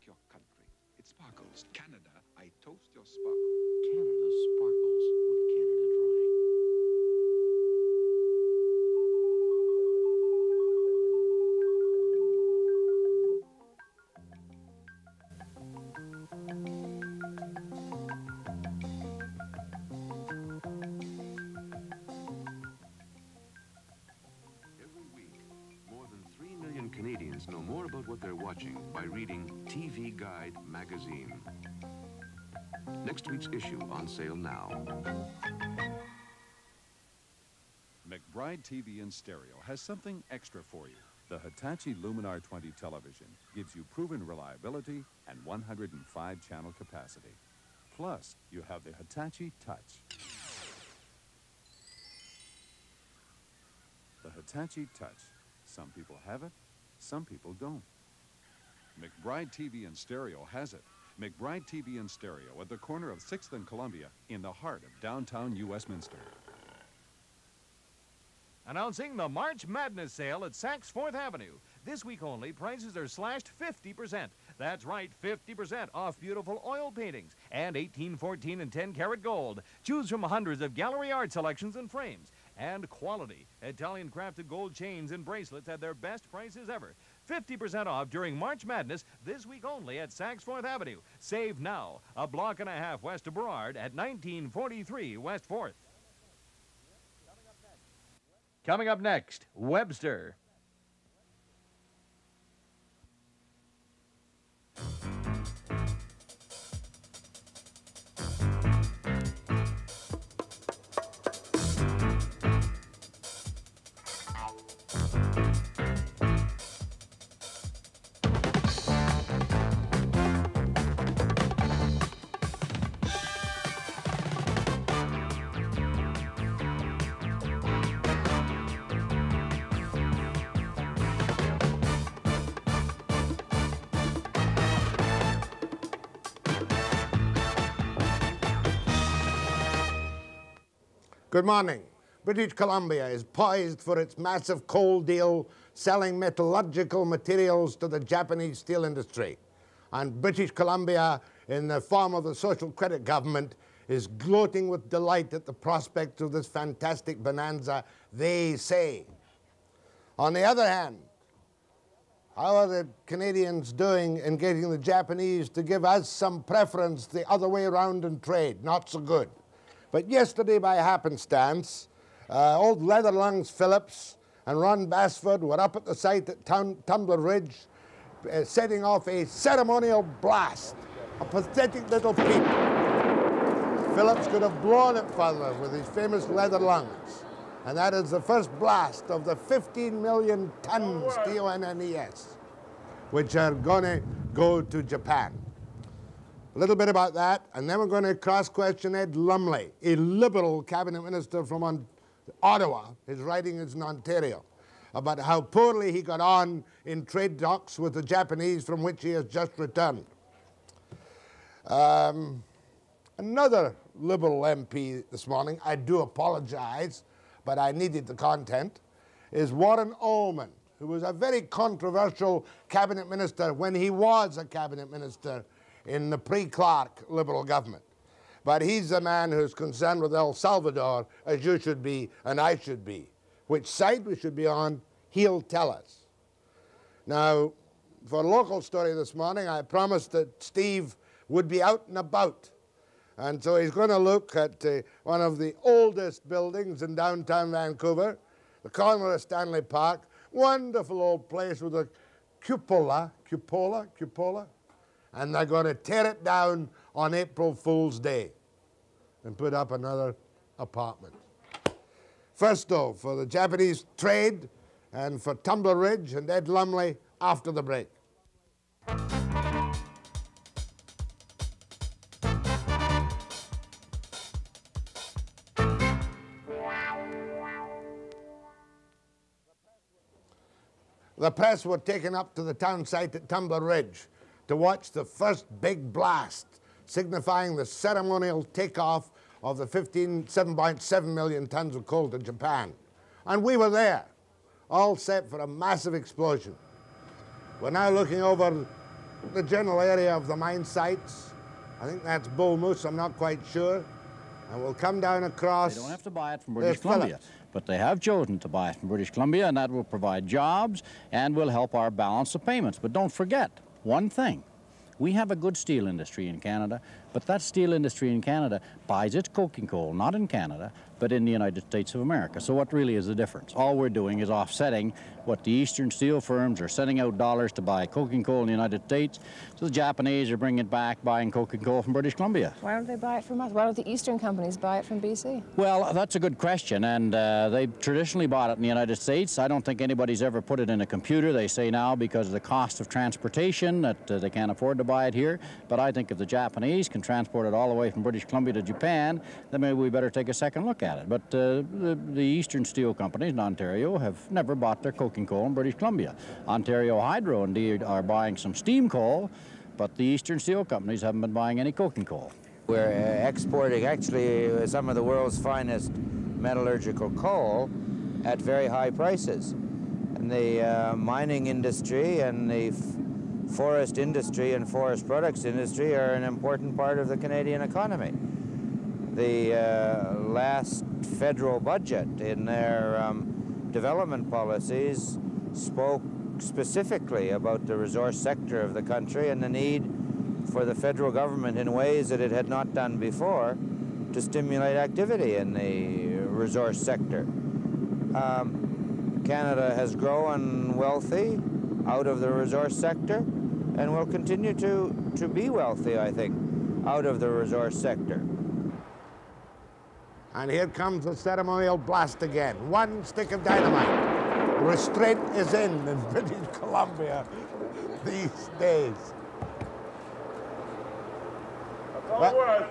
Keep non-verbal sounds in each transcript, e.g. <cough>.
like your country. It sparkles. Canada, I toast your sparkle. Canada sparkles Issue on sale now. McBride TV and stereo has something extra for you. The Hitachi Luminar 20 television gives you proven reliability and 105 channel capacity. Plus, you have the Hitachi Touch. The Hitachi Touch. Some people have it, some people don't. McBride TV and stereo has it. McBride TV and stereo at the corner of 6th and Columbia in the heart of downtown New Westminster. Announcing the March Madness sale at Saks Fourth Avenue. This week only, prices are slashed 50%. That's right, 50% off beautiful oil paintings and 18, 14, and 10 karat gold. Choose from hundreds of gallery art selections and frames. And quality. Italian crafted gold chains and bracelets at their best prices ever. 50% off during March Madness this week only at Saks Fourth Avenue. Save now, a block and a half west of Burrard at 1943 West 4th. Coming up next, Webster. Good morning. British Columbia is poised for its massive coal deal selling metallurgical materials to the Japanese steel industry. And British Columbia, in the form of the social credit government, is gloating with delight at the prospect of this fantastic bonanza, they say. On the other hand, how are the Canadians doing in getting the Japanese to give us some preference the other way around in trade? Not so good. But yesterday, by happenstance, uh, old Leather Lungs Phillips and Ron Basford were up at the site at Town, Tumbler Ridge, uh, setting off a ceremonial blast, a pathetic little peep. Phillips could have blown it further with his famous leather lungs. And that is the first blast of the 15 million tons T-O-N-N-E-S, which are going to go to Japan. Little bit about that, and then we're going to cross-question Ed Lumley, a Liberal cabinet minister from on Ottawa. His writing is in Ontario, about how poorly he got on in trade talks with the Japanese from which he has just returned. Um, another Liberal MP this morning, I do apologize, but I needed the content, is Warren Allmand, who was a very controversial cabinet minister when he was a cabinet minister in the pre-Clark Liberal government. But he's the man who's concerned with El Salvador, as you should be and I should be. Which side we should be on, he'll tell us. Now, for a local story this morning, I promised that Steve would be out and about. And so he's going to look at uh, one of the oldest buildings in downtown Vancouver, the corner of Stanley Park. Wonderful old place with a cupola, cupola, cupola. And they're going to tear it down on April Fool's Day and put up another apartment. First, though, for the Japanese trade and for Tumbler Ridge and Ed Lumley after the break. The press were taken up to the town site at Tumbler Ridge to watch the first big blast, signifying the ceremonial takeoff of the 15, 7.7 million tons of coal to Japan. And we were there, all set for a massive explosion. We're now looking over the general area of the mine sites. I think that's Bull Moose, I'm not quite sure. And we'll come down across. They don't have to buy it from British Columbia, Phillips. but they have chosen to buy it from British Columbia, and that will provide jobs and will help our balance of payments. But don't forget one thing. We have a good steel industry in Canada, but that steel industry in Canada buys its coking coal not in Canada, but in the United States of America. So what really is the difference? All we're doing is offsetting what the Eastern steel firms are sending out dollars to buy coking coal in the United States, so the Japanese are bringing it back, buying coking coal from British Columbia. Why don't they buy it from us? Why don't the Eastern companies buy it from BC? Well, that's a good question, and uh, they've traditionally bought it in the United States. I don't think anybody's ever put it in a computer. They say now because of the cost of transportation that uh, they can't afford to buy it here. But I think if the Japanese can transport it all the way from British Columbia to Japan, then maybe we better take a second look at it. But uh, the, the Eastern steel companies in Ontario have never bought their coking coal in British Columbia. Ontario Hydro, indeed, are buying some steam coal, but the Eastern steel companies haven't been buying any coking coal. We're uh, exporting actually uh, some of the world's finest metallurgical coal at very high prices. And the uh, mining industry and the forest industry and forest products industry are an important part of the Canadian economy. The uh, last federal budget in their um, development policies spoke specifically about the resource sector of the country and the need for the federal government in ways that it had not done before to stimulate activity in the resource sector. Um, Canada has grown wealthy out of the resource sector and will continue to, to be wealthy, I think, out of the resource sector. And here comes the ceremonial blast again. One stick of dynamite. Restraint is in in <laughs> British Columbia these days. What?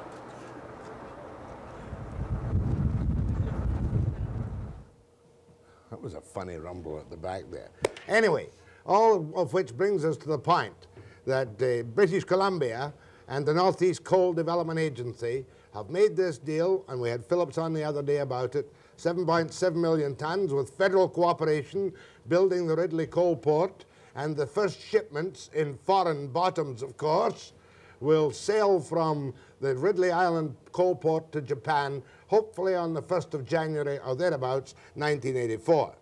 That was a funny rumble at the back there. Anyway, all of which brings us to the point that uh, British Columbia and the Northeast Coal Development Agency have made this deal, and we had Phillips on the other day about it, 7.7 million tons with federal cooperation, building the Ridley Coal Port, and the first shipments in foreign bottoms, of course, will sail from the Ridley Island coal port to Japan, hopefully on the 1st of January or thereabouts, 1984.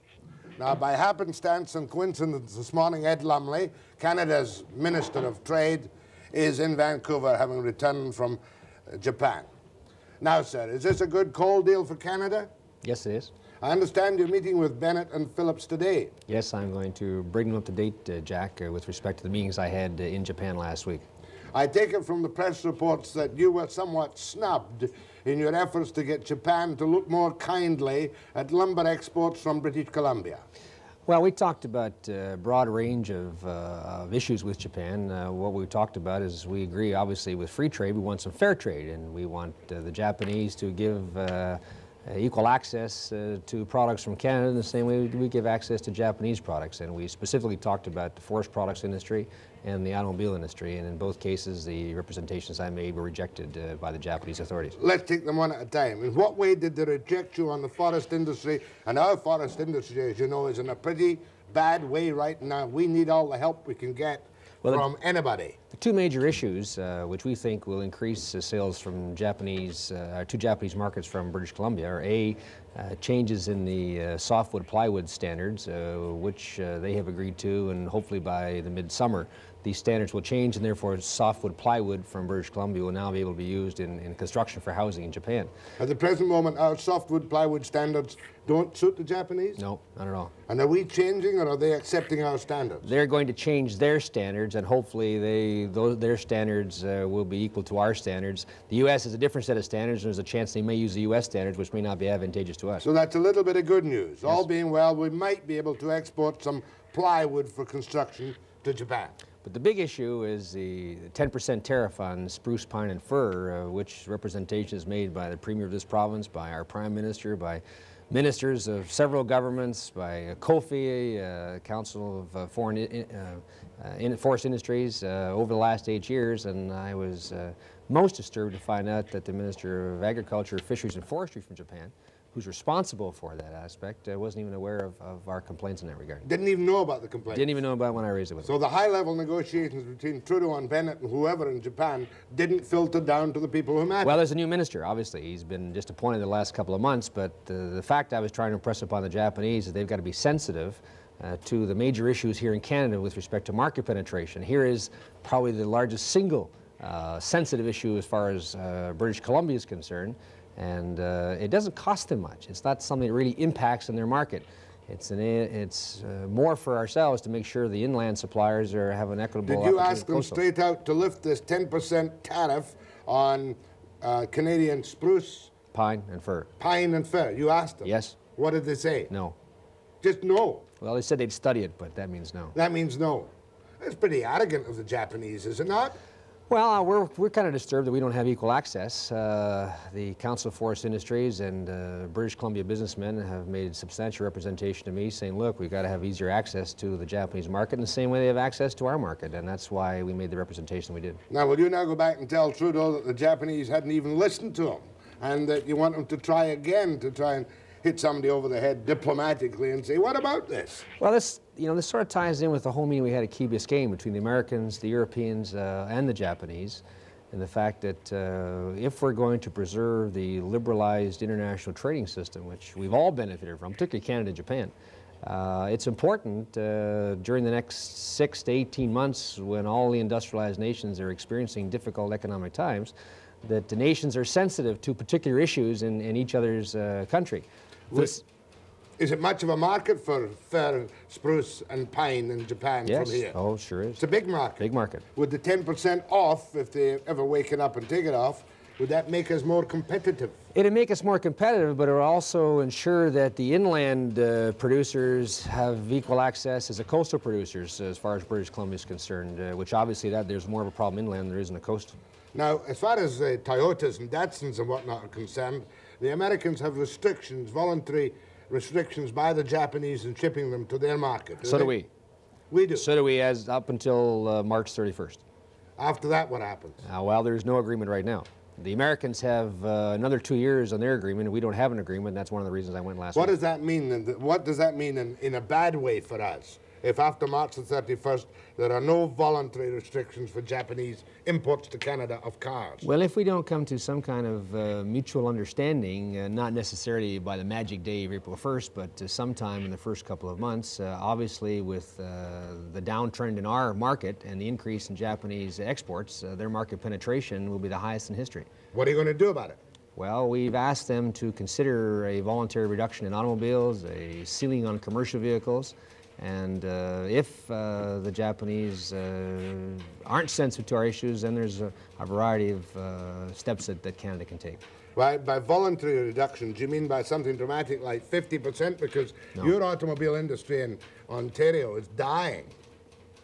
Now, by happenstance and coincidence this morning, Ed Lumley, Canada's Minister of Trade, is in Vancouver having returned from Japan. Now, sir, is this a good coal deal for Canada? Yes, it is. I understand you're meeting with Bennett and Phillips today. Yes, I'm going to bring them up to date, uh, Jack, uh, with respect to the meetings I had uh, in Japan last week. I take it from the press reports that you were somewhat snubbed in your efforts to get Japan to look more kindly at lumber exports from British Columbia. Well, we talked about a broad range of, uh, of issues with Japan. Uh, what we talked about is we agree, obviously, with free trade. We want some fair trade, and we want uh, the Japanese to give uh, equal access uh, to products from Canada in the same way we give access to Japanese products. And we specifically talked about the forest products industry and the automobile industry. And in both cases, the representations I made were rejected uh, by the Japanese authorities. Let's take them one at a time. In what way did they reject you on the forest industry? And our forest industry, as you know, is in a pretty bad way right now. We need all the help we can get Well, the- from anybody. The two major issues, uh, which we think will increase uh, sales from Japanese, uh, to Japanese markets from British Columbia, are A, uh, changes in the uh, softwood plywood standards, uh, which uh, they have agreed to, and hopefully by the midsummer, these standards will change, and therefore softwood plywood from British Columbia will now be able to be used in, in construction for housing in Japan. At the present moment, our softwood plywood standards don't suit the Japanese? No, not at all. And are we changing or are they accepting our standards? They're going to change their standards, and hopefully they, those, their standards uh, will be equal to our standards. The U.S. has a different set of standards, and there's a chance they may use the U.S. standards, which may not be advantageous to us. So that's a little bit of good news. All being well, we might be able to export some plywood for construction to Japan. But the big issue is the 10% tariff on spruce, pine, and fir, uh, which representation is made by the Premier of this province, by our Prime Minister, by ministers of several governments, by uh, COFI, uh, Council of uh, Foreign in, uh, uh, Forest Industries, uh, over the last eight years, and I was most disturbed to find out that the Minister of Agriculture, Fisheries, and Forestry from Japan who's responsible for that aspect, uh, wasn't even aware of, of our complaints in that regard. Didn't even know about the complaint. Didn't even know about when I raised it with him. So the high-level negotiations between Trudeau and Bennett and whoever in Japan didn't filter down to the people who matter. Well, there's a new minister, obviously. He's been just appointed the last couple of months, but uh, the fact I was trying to impress upon the Japanese is they've got to be sensitive uh, to the major issues here in Canada with respect to market penetration. Here is probably the largest single uh, sensitive issue as far as uh, British Columbia is concerned, and uh, it doesn't cost them much. It's not something that really impacts on their market. It's, an, it's uh, more for ourselves to make sure the inland suppliers are have an equitable. Did you ask them straight out to lift this 10% tariff on uh, Canadian spruce, Pine and fir. pine, and fir? You asked them. Yes. What did they say? No. Just no. Well, they said they'd study it, but that means no. That means no. That's pretty arrogant of the Japanese, is it not? Well, uh, we're, we're kind of disturbed that we don't have equal access. Uh, the Council of Forest Industries and uh, British Columbia businessmen have made substantial representation to me saying, look, we've got to have easier access to the Japanese market in the same way they have access to our market, and that's why we made the representation we did. Now, will you now go back and tell Trudeau that the Japanese hadn't even listened to him and that you want him to try again to try and hit somebody over the head diplomatically and say, what about this? Well, this, you know, this sort of ties in with the whole meeting we had at Key Biscayne between the Americans, the Europeans, uh, and the Japanese, and the fact that uh, if we're going to preserve the liberalized international trading system, which we've all benefited from, particularly Canada and Japan, uh, it's important uh, during the next six to 18 months when all the industrialized nations are experiencing difficult economic times, that the nations are sensitive to particular issues in, in each other's uh, country. This, Is it much of a market for fir, spruce, and pine in Japan yes, from here? oh, sure is. It's a big market. Big market. With the 10% off, if they ever wake it up and take it off, would that make us more competitive? It'd make us more competitive, but it'll also ensure that the inland uh, producers have equal access as the coastal producers, as far as British Columbia is concerned. Uh, which obviously that there's more of a problem inland than there is in the coast. Now, as far as uh, Toyotas and Datsuns and whatnot are concerned, the Americans have restrictions, voluntary restrictions by the Japanese in shipping them to their market. So do we. We do. So do we, as up until uh, March 31st. After that, what happens? Uh, well, there's no agreement right now. The Americans have uh, another two years on their agreement, and we don't have an agreement. That's one of the reasons I went last What week. does that mean? What does that mean in, in a bad way for us? If after March the 31st there are no voluntary restrictions for Japanese imports to Canada of cars? Well, if we don't come to some kind of uh, mutual understanding, uh, not necessarily by the magic day of April 1st, but uh, sometime in the first couple of months, uh, obviously with uh, the downtrend in our market and the increase in Japanese exports, uh, their market penetration will be the highest in history. What are you going to do about it? Well, we've asked them to consider a voluntary reduction in automobiles, a ceiling on commercial vehicles, and uh, if uh, the Japanese uh, aren't sensitive to our issues, then there's a, a variety of uh, steps that, that Canada can take. By, by voluntary reduction, do you mean by something dramatic like 50%? Because No. your automobile industry in Ontario is dying.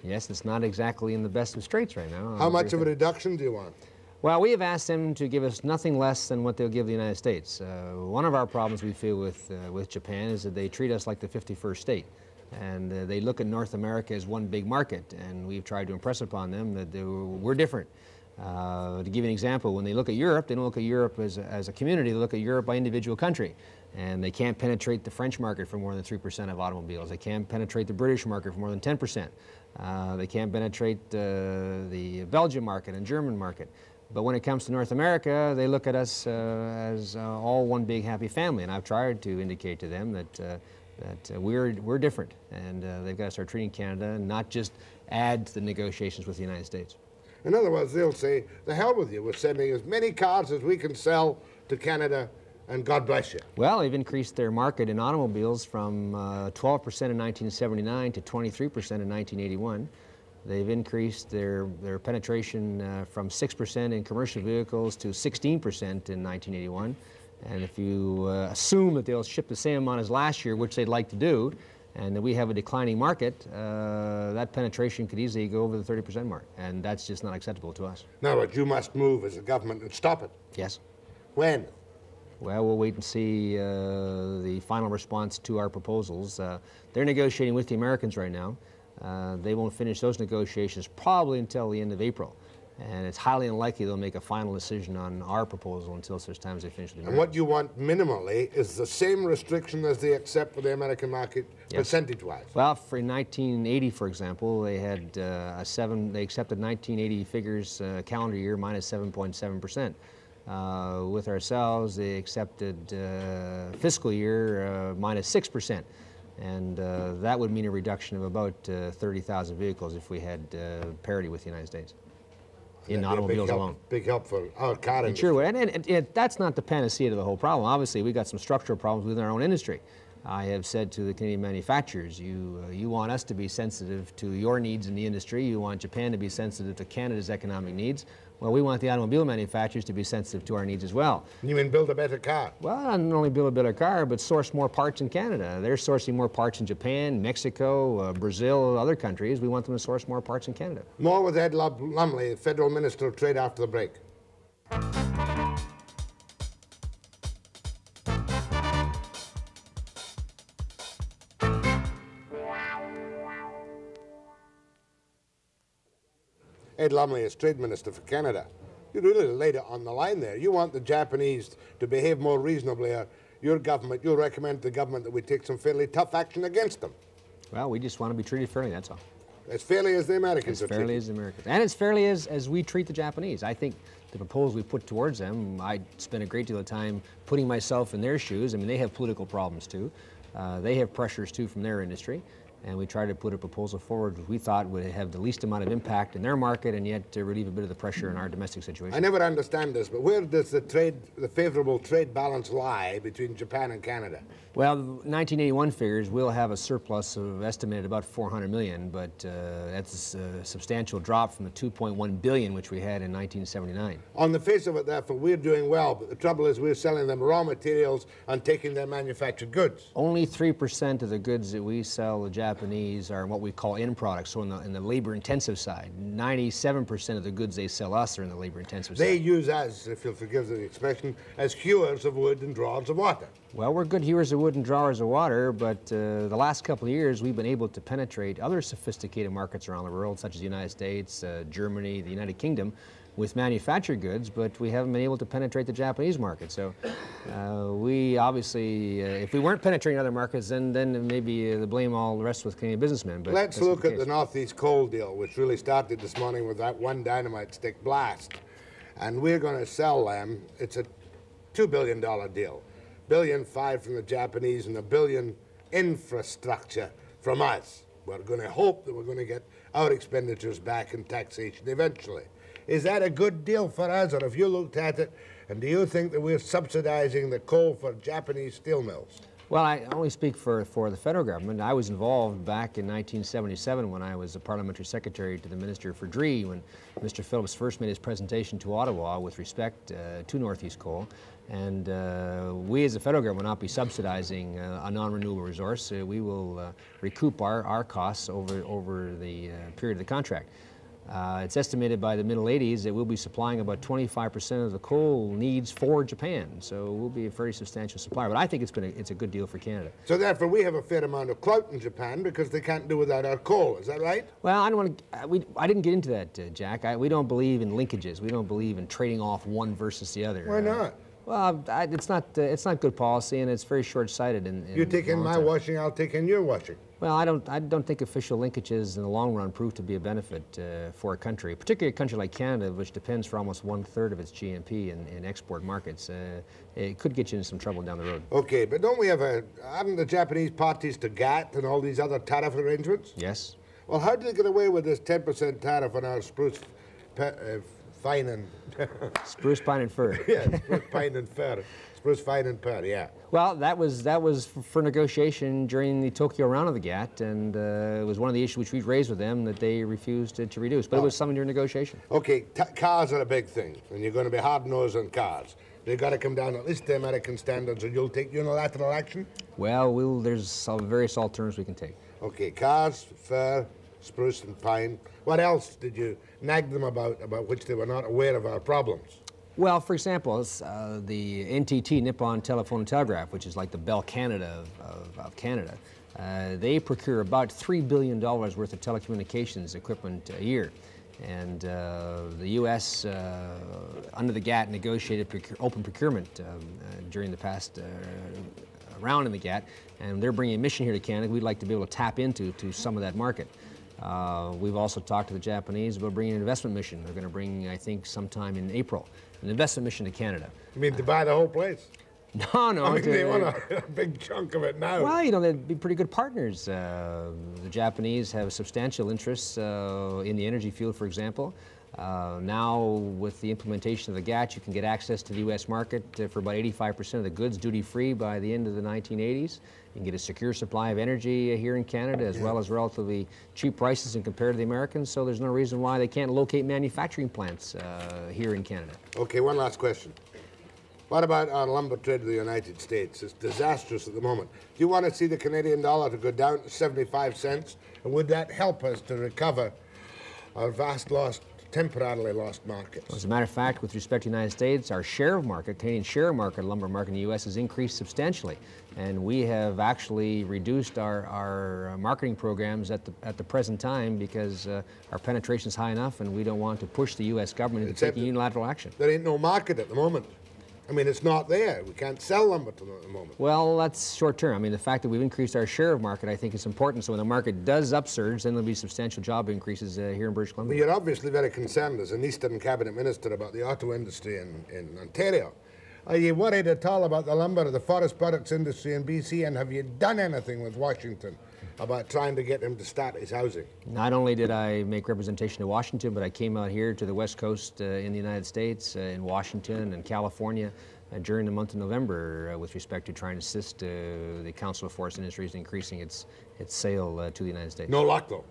Yes, it's not exactly in the best of straits right now. How much of a reduction do you want? Well, we have asked them to give us nothing less than what they'll give the United States. Uh, one of our problems we feel with, uh, with Japan is that they treat us like the 51st state. And uh, they look at North America as one big market, and we've tried to impress upon them that were, we're different. Uh, to give you an example, when they look at Europe, they don't look at Europe as a, as a community, they look at Europe by individual country. And they can't penetrate the French market for more than 3% of automobiles. They can't penetrate the British market for more than 10%. Uh, they can't penetrate uh, the Belgian market and German market. But when it comes to North America, they look at us uh, as uh, all one big happy family. And I've tried to indicate to them that, uh, that uh, we're, we're different. And uh, they've got to start treating Canada and not just add to the negotiations with the United States. In other words, they'll say, the hell with you, we're sending as many cars as we can sell to Canada, and God bless you. Well, they've increased their market in automobiles from uh, 12% in 1979 to 23% in 1981. They've increased their, their penetration uh, from 6% in commercial vehicles to 16% in 1981. And if you uh, assume that they'll ship the same amount as last year, which they'd like to do, and that we have a declining market, uh, that penetration could easily go over the 30% mark. And that's just not acceptable to us. Now, but you must move as a government and stop it. Yes. When? Well, we'll wait and see uh, the final response to our proposals. Uh, they're negotiating with the Americans right now. Uh, they won't finish those negotiations probably until the end of April. And it's highly unlikely they'll make a final decision on our proposal until such time as they finish the And what you want minimally is the same restriction as they accept for the American market Yes. percentage-wise. Well, for 1980, for example, they had uh, a seven. They accepted 1980 figures uh, calendar year minus 7.7 percent. Uh, with ourselves, they accepted uh, fiscal year uh, minus six percent, and uh, that would mean a reduction of about uh, 30,000 vehicles if we had uh, parity with the United States in a automobiles big help, alone. Big help for our car industry. sure would. And, and, and that's not the panacea to the whole problem. Obviously, we've got some structural problems within our own industry. I have said to the Canadian manufacturers, you, uh, you want us to be sensitive to your needs in the industry. You want Japan to be sensitive to Canada's economic needs. Well, we want the automobile manufacturers to be sensitive to our needs as well. You mean build a better car? Well, not only build a better car, but source more parts in Canada. They're sourcing more parts in Japan, Mexico, uh, Brazil, other countries. We want them to source more parts in Canada. More with Ed Lum- Lumley, Federal Minister of Trade, after the break. Ed Lumley is Trade Minister for Canada. You're really laid it on the line there. You want the Japanese to behave more reasonably. Or your government, you'll recommend to the government that we take some fairly tough action against them. Well, we just want to be treated fairly, that's all. As fairly as the Americans As are fairly treated. as the Americans. And as fairly as, as we treat the Japanese. I think the proposal we put towards them, I spent a great deal of time putting myself in their shoes. I mean, they have political problems too. Uh, they have pressures too from their industry. And we tried to put a proposal forward which we thought would have the least amount of impact in their market and yet to relieve a bit of the pressure in our domestic situation. I never understand this, but where does the trade, the favorable trade balance lie between Japan and Canada? Well, 1981 figures will have a surplus of estimated about 400 million, but uh, that's a substantial drop from the 2.1 billion which we had in 1979. On the face of it, therefore, we're doing well, but the trouble is we're selling them raw materials and taking their manufactured goods. Only 3% of the goods that we sell the Japanese are what we call end products, so in the, in the labor intensive side. 97% of the goods they sell us are in the labor intensive side. They use us, if you'll forgive the expression, as hewers of wood and drawers of water. Well, we're good hewers of wood and drawers of water, but uh, the last couple of years we've been able to penetrate other sophisticated markets around the world, such as the United States, uh, Germany, the United Kingdom, with manufactured goods, but we haven't been able to penetrate the Japanese market. So uh, we obviously, uh, if we weren't penetrating other markets, then, then maybe uh, the blame all the rest with Canadian businessmen. But Let's look at the Northeast coal deal, which really started this morning with that one dynamite stick blast. And we're going to sell them. It's a $2 billion deal. Billion five from the Japanese and a billion infrastructure from us. We're going to hope that we're going to get our expenditures back in taxation eventually. Is that a good deal for us, or have you looked at it, and do you think that we're subsidizing the coal for Japanese steel mills? Well, I only speak for, for the federal government. I was involved back in 1977 when I was a parliamentary secretary to the Minister for DRE when Mr. Phillips first made his presentation to Ottawa with respect uh, to Northeast coal. And uh, we as the federal government will not be subsidizing uh, a non-renewable resource. Uh, we will uh, recoup our, our costs over, over the uh, period of the contract. Uh, it's estimated by the middle 80s that we'll be supplying about 25% of the coal needs for Japan. So we'll be a very substantial supplier. But I think it's, been a, it's a good deal for Canada. So therefore, we have a fair amount of clout in Japan because they can't do without our coal. Is that right? Well, I don't want to. We, I didn't get into that, uh, Jack. I, we don't believe in linkages. We don't believe in trading off one versus the other. Why Uh, not? well, I, it's not. Uh, it's not good policy, and it's very short-sighted. In, in You take in my term. washing, I'll take in your washing. Well, I don't. I don't think official linkages in the long run prove to be a benefit uh, for a country, particularly a country like Canada, which depends for almost one third of its GNP in, in export markets. Uh, it could get you into some trouble down the road. Okay, but don't we have a, haven't the Japanese parties to GATT and all these other tariff arrangements? Yes. Well, how do they get away with this 10% tariff on our spruce uh, fine and, <laughs> Spruce, pine, and fir. yeah, spruce <laughs> pine and fir, spruce fine and yeah. Well, that was that was for negotiation during the Tokyo round of the GATT, and uh, it was one of the issues which we raised with them that they refused to, to reduce. But it was something during negotiation. Okay, cars are a big thing, and you're going to be hard-nosed on cars. They've got to come down at least to American standards, or you'll take unilateral action? Well, we'll there's some various alternatives we can take. Okay, cars, fir, spruce and pine. What else did you nag them about, about which they were not aware of our problems? Well, for example, uh, the NTT, Nippon Telephone and Telegraph, which is like the Bell Canada of, of, of Canada, uh, they procure about $3 billion worth of telecommunications equipment a year. And uh, the U.S., uh, under the GATT, negotiated procure, open procurement um, uh, during the past uh, round in the GATT, and they're bringing a mission here to Canada. We'd like to be able to tap into to some of that market. We've also talked to the Japanese about bringing an investment mission. They're going to bring, I think, sometime in April, an investment mission to Canada. You mean to buy the whole place? <laughs> No, no. I mean, to- they want a, <laughs> a big chunk of it now. well, you know, they'd be pretty good partners. Uh, the Japanese have substantial interests uh, in the energy field, for example. Uh, now, with the implementation of the GATT, you can get access to the U.S. market uh, for about 85% of the goods duty-free by the end of the 1980s. You can get a secure supply of energy here in Canada, as well as relatively cheap prices in compared to the Americans. So there's no reason why they can't locate manufacturing plants uh, here in Canada. Okay, one last question. What about our lumber trade with the United States? It's disastrous at the moment. Do you want to see the Canadian dollar to go down to 75 cents? And would that help us to recover our vast lost, temporarily lost markets? As a matter of fact, with respect to the United States, our share of market, Canadian share of market, lumber market in the U.S. has increased substantially. And we have actually reduced our, our uh, marketing programs at the, at the present time because uh, our penetration is high enough and we don't want to push the U.S. government into Except taking unilateral action. There ain't no market at the moment. I mean, it's not there. We can't sell lumber to them at the moment. Well, that's short term. I mean, the fact that we've increased our share of market, I think, is important. So when the market does upsurge, then there'll be substantial job increases uh, here in British Columbia. you're obviously very concerned as an Eastern Cabinet Minister about the auto industry in, in Ontario. Are you worried at all about the lumber or the forest products industry in BC? And have you done anything with Washington about trying to get him to start his housing? Not only did I make representation to Washington, but I came out here to the West Coast uh, in the United States, uh, in Washington and California, uh, during the month of November uh, with respect to trying to assist uh, the Council of Forest Industries in increasing its, its sale uh, to the United States. No luck, though.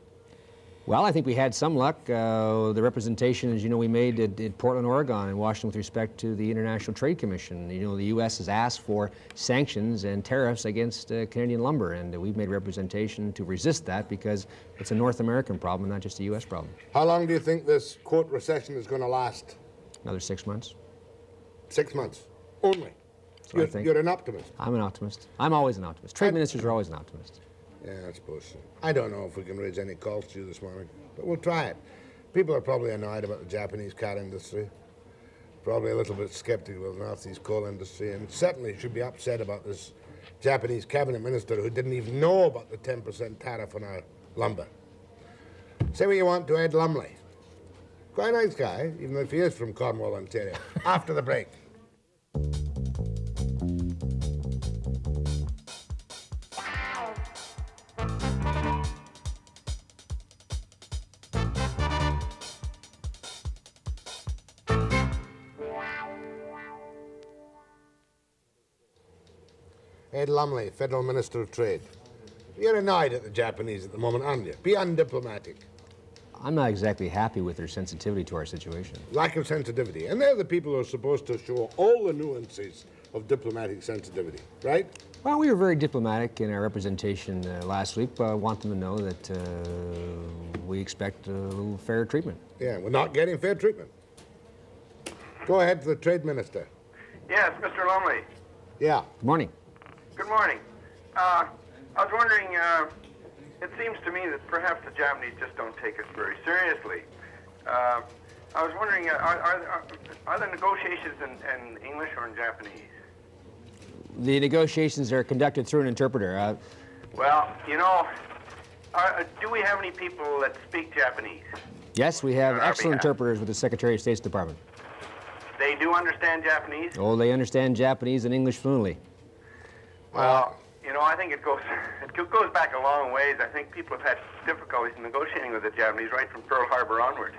Well, I think we had some luck. Uh, the representation, as you know, we made at, at Portland, Oregon, and Washington with respect to the International Trade Commission. You know, the U.S. has asked for sanctions and tariffs against uh, Canadian lumber, and uh, we've made representation to resist that because it's a North American problem, not just a U.S. problem. How long do you think this quote recession is going to last? Another six months. Six months only. You're, think. you're an optimist. I'm an optimist. I'm always an optimist. Trade ministers are always an optimist. Yeah, I suppose so. I don't know if we can raise any calls to you this morning, but we'll try it. People are probably annoyed about the Japanese car industry, probably a little bit skeptical of the Northeast coal industry, and certainly should be upset about this Japanese cabinet minister who didn't even know about the 10% tariff on our lumber. Say what you want to Ed Lumley. Quite a nice guy, even if he is from Cornwall, Ontario. <laughs> After the break. Ed Lumley, Federal Minister of Trade. You're annoyed at the Japanese at the moment, aren't you? Be undiplomatic. I'm not exactly happy with their sensitivity to our situation. Lack of sensitivity. And they're the people who are supposed to show all the nuances of diplomatic sensitivity, right? Well, we were very diplomatic in our representation uh, last week, but I want them to know that uh, we expect a little fair treatment. Yeah, we're not getting fair treatment. Go ahead to the Trade Minister. Yes, Mr. Lumley. Yeah. Good morning. Good morning. Uh, I was wondering, uh, it seems to me that perhaps the Japanese just don't take us very seriously. Uh, I was wondering, uh, are, are, are, the negotiations in, in English or in Japanese? The negotiations are conducted through an interpreter. Uh, Well, you know, are, do we have any people that speak Japanese? yes, we have excellent interpreters with the Secretary of State's Department. They do understand Japanese? Oh, they understand Japanese and English fluently. Well, you know, I think it goes <laughs> it goes back a long ways. I think people have had difficulties negotiating with the Japanese right from Pearl Harbor onward.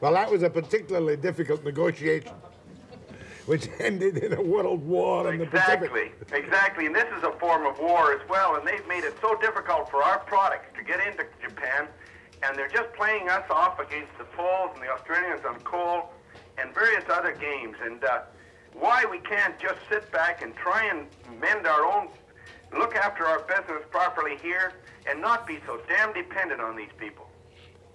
Well, that was a particularly difficult negotiation, <laughs> which ended in a world war in the Pacific. Exactly, exactly. And this is a form of war as well, and they've made it so difficult for our products to get into Japan, and they're just playing us off against the Poles and the Australians on coal and various other games. And uh, why we can't just sit back and try and mend our own, look after our business properly here, and not be so damn dependent on these people.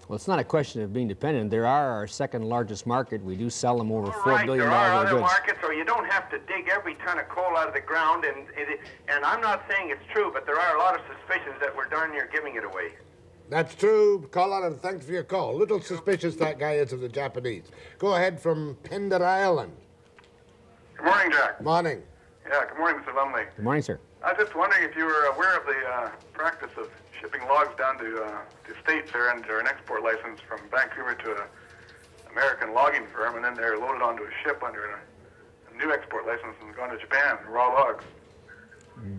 Well, it's not a question of being dependent. There are our second largest market. We do sell them over four Right, billion there are dollars other of goods. markets, or you don't have to dig every ton of coal out of the ground. And it, and I'm not saying it's true, but there are a lot of suspicions that we're darn near giving it away. That's true, caller, and thanks for your call. Little suspicious that guy is of the Japanese. Go ahead from Pender Island. Good morning, Jack. Good Morning. Yeah, good morning, Mr. Lumley. Good morning, sir. I was just wondering if you were aware of the uh, practice of shipping logs down to uh, the States there under an export license from Vancouver to an American logging firm, and then they're loaded onto a ship under a, a new export license and going to Japan, raw logs.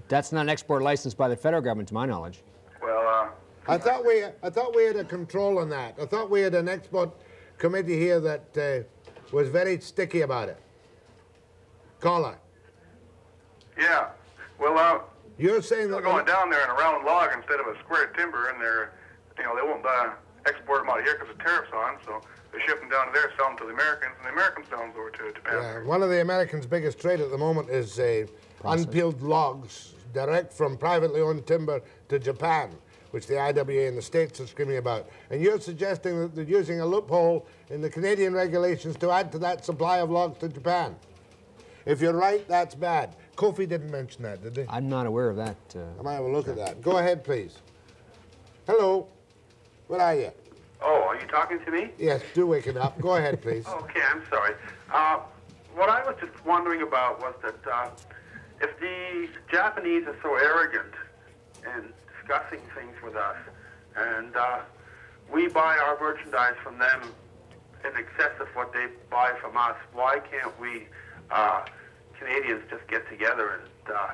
That's not an export license by the federal government, to my knowledge. Well, uh, I thought we, I thought we had a control on that. I thought we had an export committee here that uh, was very sticky about it. Caller, yeah. Well, uh, you're saying they're that going down there in a round log instead of a square timber, and they're, you know, they won't uh, export them out of here because the tariffs on, so they ship them down to there, sell them to the Americans, and the Americans sell them over to Japan. Yeah, one of the Americans' biggest trade at the moment is uh, unpeeled logs direct from privately owned timber to Japan, which the IWA in the States are screaming about. And you're suggesting that they're using a loophole in the Canadian regulations to add to that supply of logs to Japan. If you're right, that's bad. COFI didn't mention that, did he? I'm not aware of that. Uh, I might have a look at that. Go ahead, please. Hello. Where are you? Oh, are you talking to me? Yes, do waken up. Go ahead, please. <laughs> Okay, I'm sorry. Uh, what I was just wondering about was that uh, if the Japanese are so arrogant in discussing things with us, and uh, we buy our merchandise from them in excess of what they buy from us, why can't we uh, Canadians just get together and uh,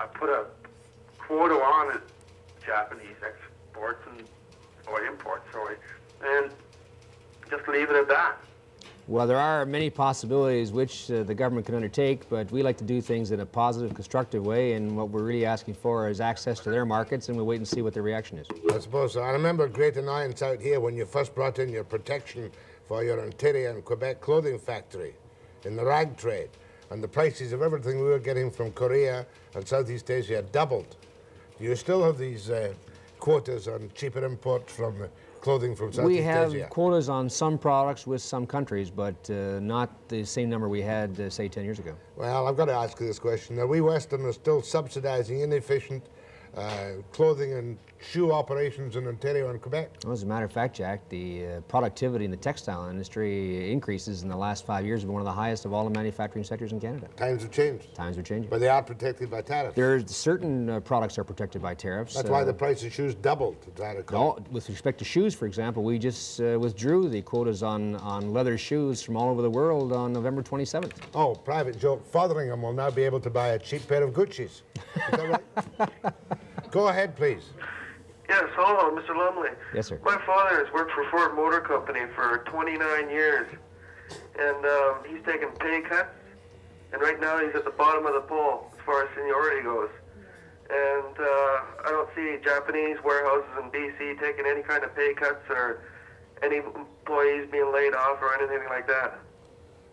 uh, put a quota on it, Japanese exports and or imports, sorry, and just leave it at that. Well, there are many possibilities which uh, the government can undertake, but we like to do things in a positive, constructive way, and what we're really asking for is access to their markets, and we'll wait and see what their reaction is. I suppose so. I remember great annoyance out here when you first brought in your protection for your Ontario and Quebec clothing factory in the rag trade. And the prices of everything we were getting from Korea and Southeast Asia doubled. Do you still have these uh, quotas on cheaper imports from uh, clothing from Southeast Asia? we have Asia? quotas on some products with some countries, but uh, not the same number we had, uh, say, 10 years ago. Well, I've got to ask you this question. Are we Westerners still subsidizing inefficient uh, clothing and shoe operations in Ontario and Quebec? Well, as a matter of fact, Jack, the uh, productivity in the textile industry increases in the last five years have been one of the highest of all the manufacturing sectors in Canada. Times have changed. Times are changing. But they are protected by tariffs. There's certain uh, products are protected by tariffs. That's why uh, the price of shoes doubled, as I recall. No, with respect to shoes, for example, we just uh, withdrew the quotas on, on leather shoes from all over the world on November 27th. Oh, private joke. Fotheringham will now be able to buy a cheap pair of Gucci's. Is that right? <laughs> Go ahead, please. Yes, hello, Mr. Lumley. Yes, sir. My father has worked for Ford Motor Company for 29 years, and um, he's taken pay cuts, and right now he's at the bottom of the pole as far as seniority goes. And uh, I don't see Japanese warehouses in BC taking any kind of pay cuts or any employees being laid off or anything like that.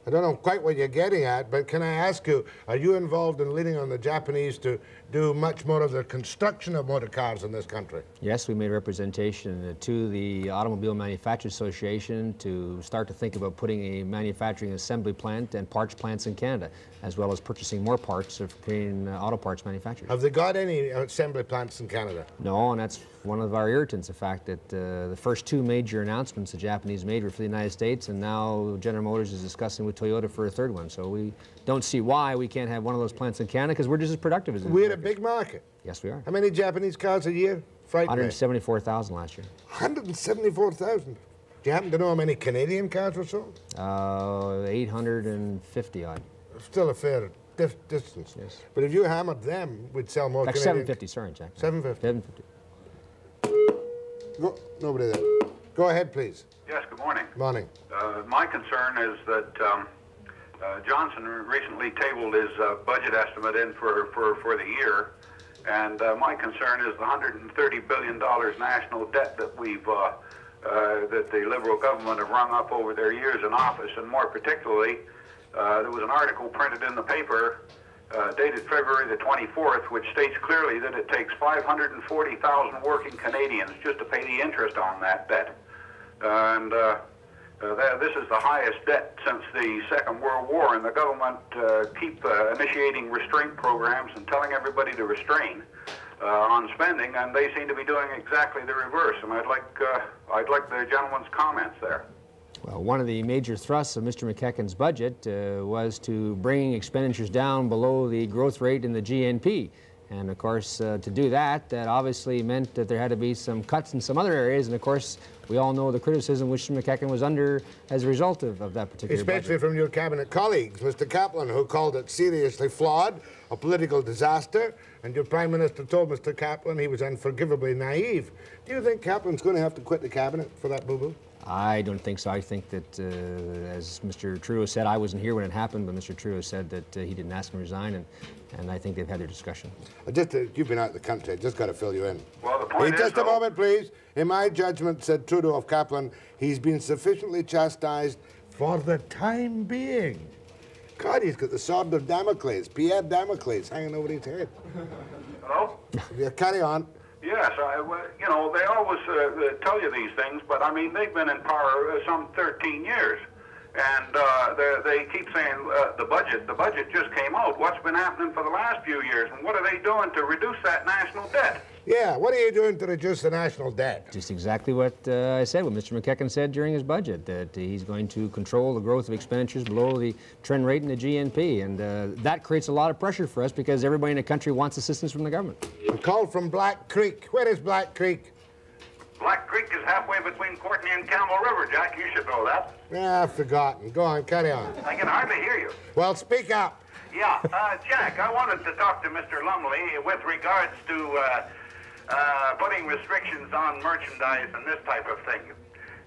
I don't know quite what you're getting at, but can I ask you, are you involved in leading on the Japanese to do much more of the construction of motor cars in this country? Yes, we made representation to the Automobile Manufacturers Association to start to think about putting a manufacturing assembly plant and parts plants in Canada, as well as purchasing more parts of Canadian uh, auto parts manufacturers. Have they got any assembly plants in Canada? No, and that's one of our irritants, the fact that uh, the first two major announcements the Japanese made were for the United States, and now General Motors is discussing with Toyota for a third one. So we don't see why we can't have one of those plants in Canada because we're just as productive as We're a big market. Yes, we are. How many Japanese cars a year? Frighten 174,000 last year. 174,000. Do you happen to know how many Canadian cars were sold? Uh, 850 odd. Still a fair dif distance. Yes. But if you hammered them, we'd sell more Like Canadian. 750, sorry, Jack. 750. 750. Go, nobody there. Go ahead, please. Yes, good morning. Morning. Uh, my concern is that um, uh, Johnston recently tabled his uh, budget estimate in for, for, for the year, and uh, my concern is the 130 billion dollars national debt that we've uh, uh, that the Liberal government have rung up over their years in office, and more particularly, uh, there was an article printed in the paper uh, dated February the 24th, which states clearly that it takes 540,000 working Canadians just to pay the interest on that debt. and uh, uh, this is the highest debt since the Second World War, and the government uh, keep uh, initiating restraint programs and telling everybody to restrain. uh, on spending, and they seem to be doing exactly the reverse. And I'd like uh, I'd like the gentleman's comments there. Well, one of the major thrusts of Mr. MacEachen's budget uh, was to bring expenditures down below the growth rate in the GNP. And of course, uh, to do that, that obviously meant that there had to be some cuts in some other areas. And of course, we all know the criticism which MacEachen was under as a result of, of that particular Especially budget. from your cabinet colleagues, Mr. Kaplan, who called it seriously flawed, a political disaster, and your Prime Minister told Mr. Kaplan he was unforgivably naive. Do you think Kaplan's going to have to quit the cabinet for that boo-boo? I don't think so. I think that, uh, as Mr. Trudeau said, I wasn't here when it happened, but Mr. Trudeau said that uh, he didn't ask him to resign, and, and I think they've had their discussion. Just, uh, you've been out of the country. I just got to fill you in. Well, the point Hey, is, just a moment, please. In my judgment, said Trudeau of Kaplan, he's been sufficiently chastised for the time being. God, he's got the sword of Damocles, Pierre Damocles, hanging over his head. Hello. Yeah, carry on. Yes, I, well, you know, they always uh, uh, tell you these things, but I mean, they've been in power uh, some 13 years. And uh, they, they keep saying uh, the budget, the budget just came out. What's been happening for the last few years? And what are they doing to reduce that national debt? Yeah, what are you doing to reduce the national debt? Just exactly what uh, I said, what Mr. MacEachen said during his budget, that he's going to control the growth of expenditures below the trend rate in the GNP. And uh, that creates a lot of pressure for us because everybody in the country wants assistance from the government. A call from Black Creek. Where is Black Creek? Black Creek is halfway between Courtenay and Campbell River, Jack. You should know that. Yeah, I've forgotten. Go on, carry on. I can hardly hear you. Well, speak up. Yeah, uh, Jack, I wanted to talk to Mr. Lumley with regards to uh, uh, putting restrictions on merchandise and this type of thing.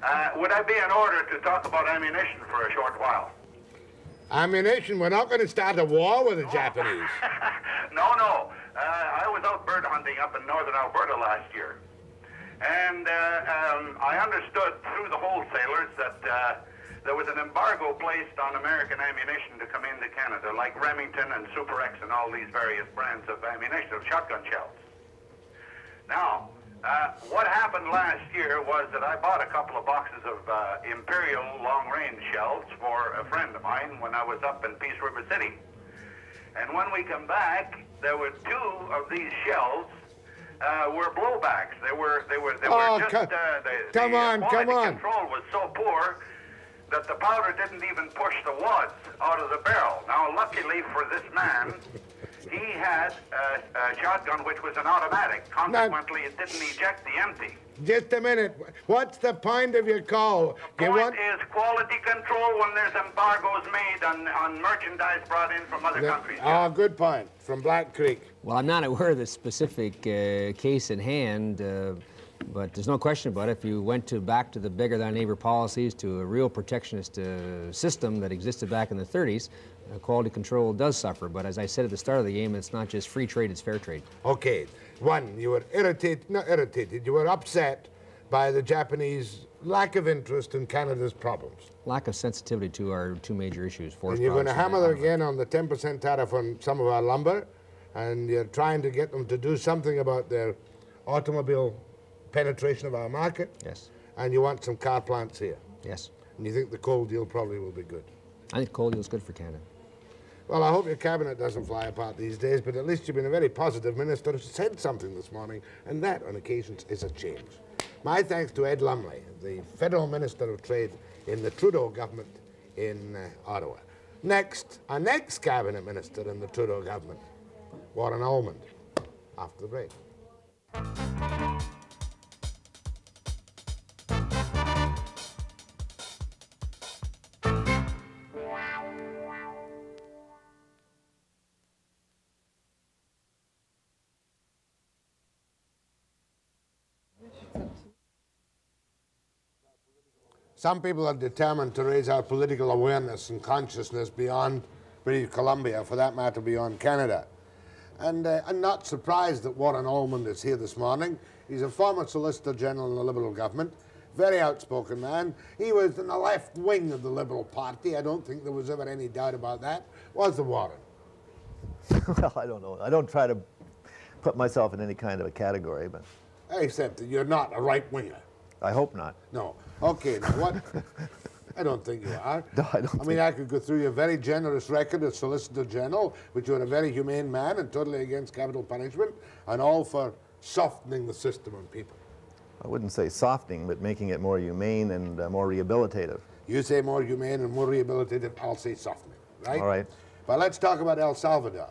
Uh, would I be in order to talk about ammunition for a short while? Ammunition, we're not going to start a war with the Japanese. <laughs> No, no. Uh, I was out bird hunting up in northern Alberta last year. And uh, um, I understood through the wholesalers that uh, there was an embargo placed on American ammunition to come into Canada, like Remington and Super X and all these various brands of ammunition, of shotgun shells. Now, uh, what happened last year was that I bought a couple of boxes of uh, Imperial long-range shells for a friend of mine when I was up in Peace River City. And when we come back, there were two of these shells uh, were blowbacks. They were they were they Oh, were just co- uh, the, come the on, quality come on. control was so poor that the powder didn't even push the wads out of the barrel. Now, luckily for this man, he had a, a shotgun which was an automatic. Consequently, it didn't eject the empty. Just a minute. What's the point of your call? The You point want... is quality control when there's embargoes made on, on merchandise brought in from other countries. Oh, good point. From Black Creek. Well, I'm not aware of the specific uh, case in hand, uh, but there's no question about it. If you went to back to the beggar thy neighbor policies, to a real protectionist uh, system that existed back in the 30s, uh, Uh, quality control does suffer. But as I said at the start of the game, it's not just free trade, it's fair trade. Okay. One, you were irritated, not irritated, you were upset by the Japanese lack of interest in Canada's problems. Lack of sensitivity to our two major issues. And you're going to hammer again on the 10% tariff on some of our lumber, and you're trying to get them to do something about their automobile penetration of our market. Yes. And you want some car plants here. Yes. And you think the coal deal probably will be good. I think coal deal is good for Canada. Well, I hope your cabinet doesn't fly apart these days, but at least you've been a very positive minister who said something this morning, and that, on occasions, is a change. My thanks to Ed Lumley, the Federal Minister of Trade in the Trudeau government in uh, Ottawa. Next, our next cabinet minister in the Trudeau government, Warren Allmand, after the break. Some people are determined to raise our political awareness and consciousness beyond British Columbia, for that matter, beyond Canada. And uh, I'm not surprised that Warren Allmand is here this morning. He's a former Solicitor General in the Liberal government, very outspoken man. He was in the left wing of the Liberal Party. I don't think there was ever any doubt about that. Was the Warren? <laughs> well, I don't know. I don't try to put myself in any kind of a category, but Except that you're not a right winger. I hope not. No. Okay, now what? <laughs> I don't think you are. No, I don't I mean, I could go through your very generous record as Solicitor General, which you are a very humane man and totally against capital punishment, and all for softening the system on people. I wouldn't say softening, but making it more humane and uh, more rehabilitative. You say more humane and more rehabilitative, I'll say softening, right? All right. But let's talk about El Salvador.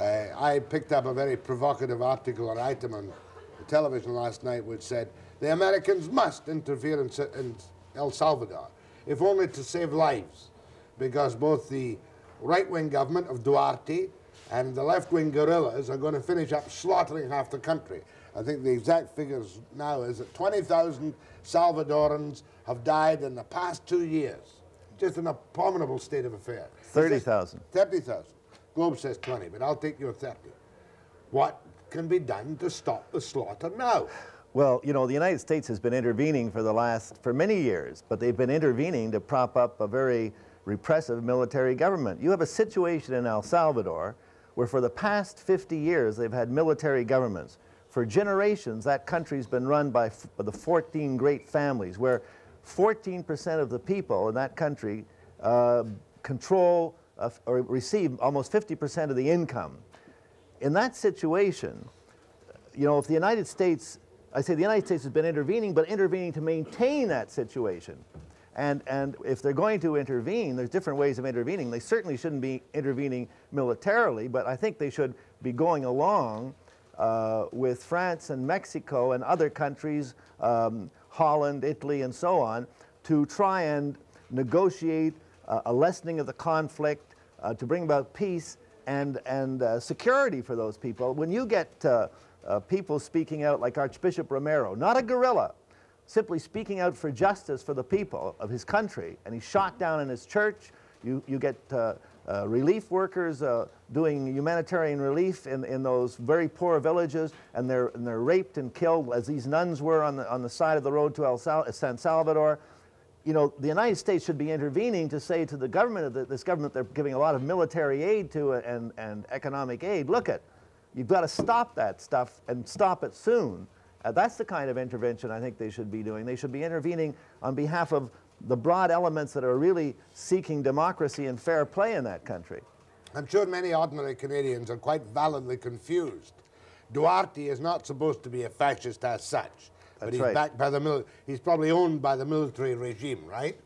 Uh, I picked up a very provocative article or item on the television last night which said the Americans must interfere in, in El Salvador, if only to save lives, because both the right-wing government of Duarte and the left-wing guerrillas are going to finish up slaughtering half the country. I think the exact figures now is that 20,000 Salvadorans have died in the past two years. Just an abominable state of affairs. 30,000. 30,000. Globe says 20, but I'll take your 30. What can be done to stop the slaughter now? Well, you know, the United States has been intervening for the last, for many years, but they've been intervening to prop up a very repressive military government. You have a situation in El Salvador where for the past 50 years they've had military governments. For generations, that country's been run by, the 14 great families, where 14% of the people in that country uh, control uh, or receive almost 50% of the income. In that situation, you know, if the United States, I say the United States has been intervening, but intervening to maintain that situation. And, and if they're going to intervene, there's different ways of intervening. They certainly shouldn't be intervening militarily, but I think they should be going along uh, with France and Mexico and other countries, um, Holland, Italy, and so on, to try and negotiate uh, a lessening of the conflict, uh, to bring about peace and, and uh, security for those people. When you get uh, uh, people speaking out like Archbishop Romero, not a guerrilla, simply speaking out for justice for the people of his country, and he's shot down in his church. You, you get uh, uh, relief workers uh, doing humanitarian relief in, in those very poor villages, and they're, and they're raped and killed, as these nuns were on the, on the side of the road to El Sal- San Salvador. You know, the United States should be intervening to say to the government this government they're giving a lot of military aid to and, and economic aid, look at, you've got to stop that stuff and stop it soon. Uh, that's the kind of intervention I think they should be doing. They should be intervening on behalf of the broad elements that are really seeking democracy and fair play in that country. I'm sure many ordinary Canadians are quite validly confused. Duarte is not supposed to be a fascist as such, but That's he's right. backed by the mil- he's probably owned by the military regime, right?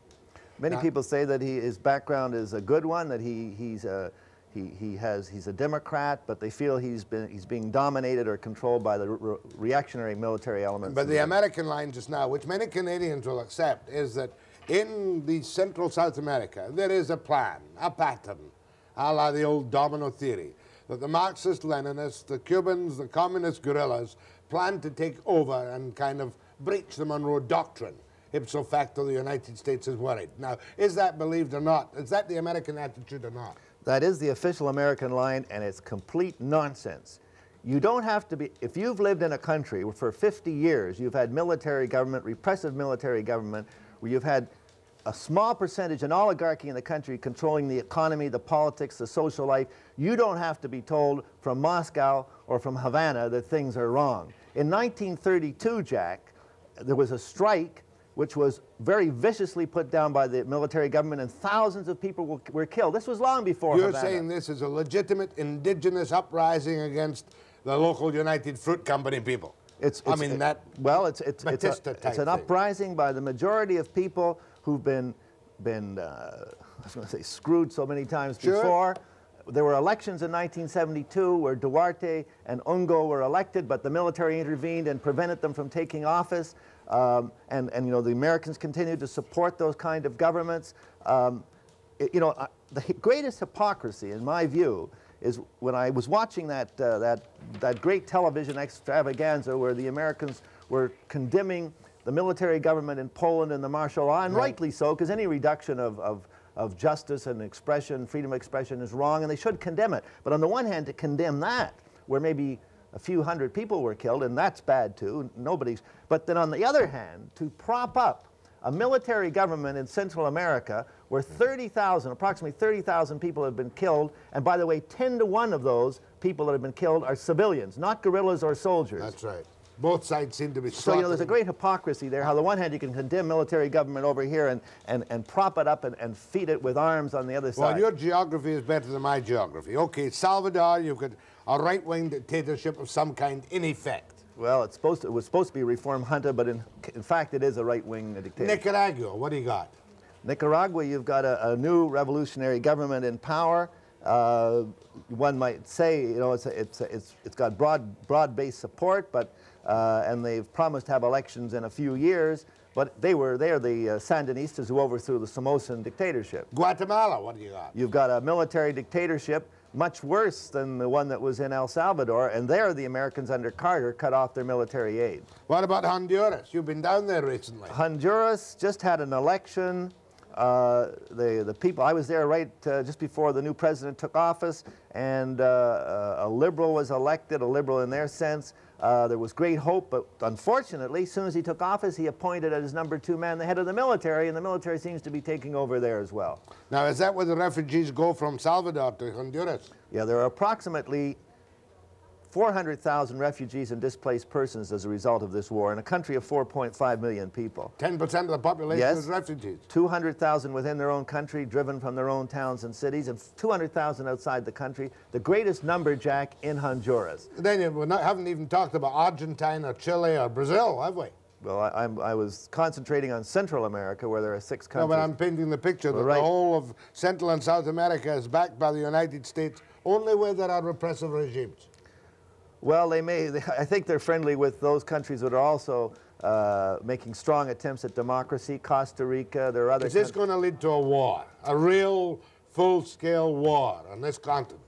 Many Now- people say that he, his background is a good one, that he, he's, a, he, he has, he's a Democrat, but they feel he's, been, he's being dominated or controlled by the re- reactionary military elements. But in the American line just now, which many Canadians will accept, is that in the Central South America, there is a plan, a pattern, a la the old domino theory, that the Marxist Leninists, the Cubans, the communist guerrillas plan to take over and kind of breach the Monroe Doctrine. Ipso facto, the United States is worried. Now, is that believed or not? Is that the American attitude or not? That is the official American line, and it's complete nonsense. You don't have to be, if you've lived in a country for 50 years you've had military government, repressive military government, where you've had a small percentage, an oligarchy in the country controlling the economy, the politics, the social life, you don't have to be told from Moscow or from Havana that things are wrong. In 1932, Jack, there was a strike which was very viciously put down by the military government, and thousands of people were, were killed. This was long before You're Havana. saying this is a legitimate indigenous uprising against the local United Fruit Company people. It's, I mean, it- that Well, it's it's it's, a- it's an thing. uprising by the majority of people who've been been uh, I was going to say screwed so many times Sure. before. There were elections in 1972 where Duarte and Ungo were elected, but the military intervened and prevented them from taking office. Um, and, and, you know, the Americans continue to support those kind of governments. Um, it- you know, uh, the greatest hypocrisy, in my view, is when I was watching that, uh, that, that great television extravaganza where the Americans were condemning the military government in Poland and the martial law, and Right. rightly so, because any reduction of, of, of justice and expression, freedom of expression is wrong, and they should condemn it. But on the one hand, to condemn that, where maybe a few hundred people were killed, and that's bad too, nobody's. But then on the other hand, to prop up a military government in Central America where 30,000, approximately 30,000 people have been killed, and by the way, 10 to 1 of those people that have been killed are civilians, not guerrillas or soldiers. That's right. Both sides seem to be So, you know, there's a great hypocrisy there. How, on the one hand, you can condemn military government over here and, and, and prop it up and, and feed it with arms on the other Well, side. Well, your geography is better than my geography. Okay, Salvador, you've got a right-wing dictatorship of some kind in effect. Well, it's supposed to, it was supposed to be a reform junta, but in, in fact, it is a right-wing dictatorship. Nicaragua, what do you got? Nicaragua, you've got a, a new revolutionary government in power. Uh, one might say, you know, it's, a, it's, a, it's, it's got broad, broad-based support, but, uh, and they've promised to have elections in a few years, but they were, they're the uh, Sandinistas who overthrew the Somozan dictatorship. Guatemala, what do you got? You've got a military dictatorship much worse than the one that was in El Salvador, and there the Americans under Carter cut off their military aid. What about Honduras? You've been down there recently. Honduras just had an election. Uh, the, the people, I was there right uh, just before the new president took office, and uh, uh, a liberal was elected, a liberal in their sense. Uh, there was great hope, but unfortunately, as soon as he took office, he appointed as his number two man the head of the military, and the military seems to be taking over there as well. Now, is that where the refugees go from Salvador to Honduras? Yeah, there are approximately 400,000 refugees and displaced persons as a result of this war in a country of 4.5 million people. 10% of the population Yes. is refugees. 200,000 within their own country, driven from their own towns and cities, and 200,000 outside the country. The greatest number, Jack, in Honduras. Then we haven't even talked about Argentina or Chile or Brazil, have we? Well, I, I'm, I was concentrating on Central America, where there are six countries. No, but I'm painting the picture that Well, right. the whole of Central and South America is backed by the United States only where there are repressive regimes. Well, they may. They, <laughs> I think they're friendly with those countries that are also uh, making strong attempts at democracy. Costa Rica, there are other. Is this going to lead to a war, a real full-scale war on this continent?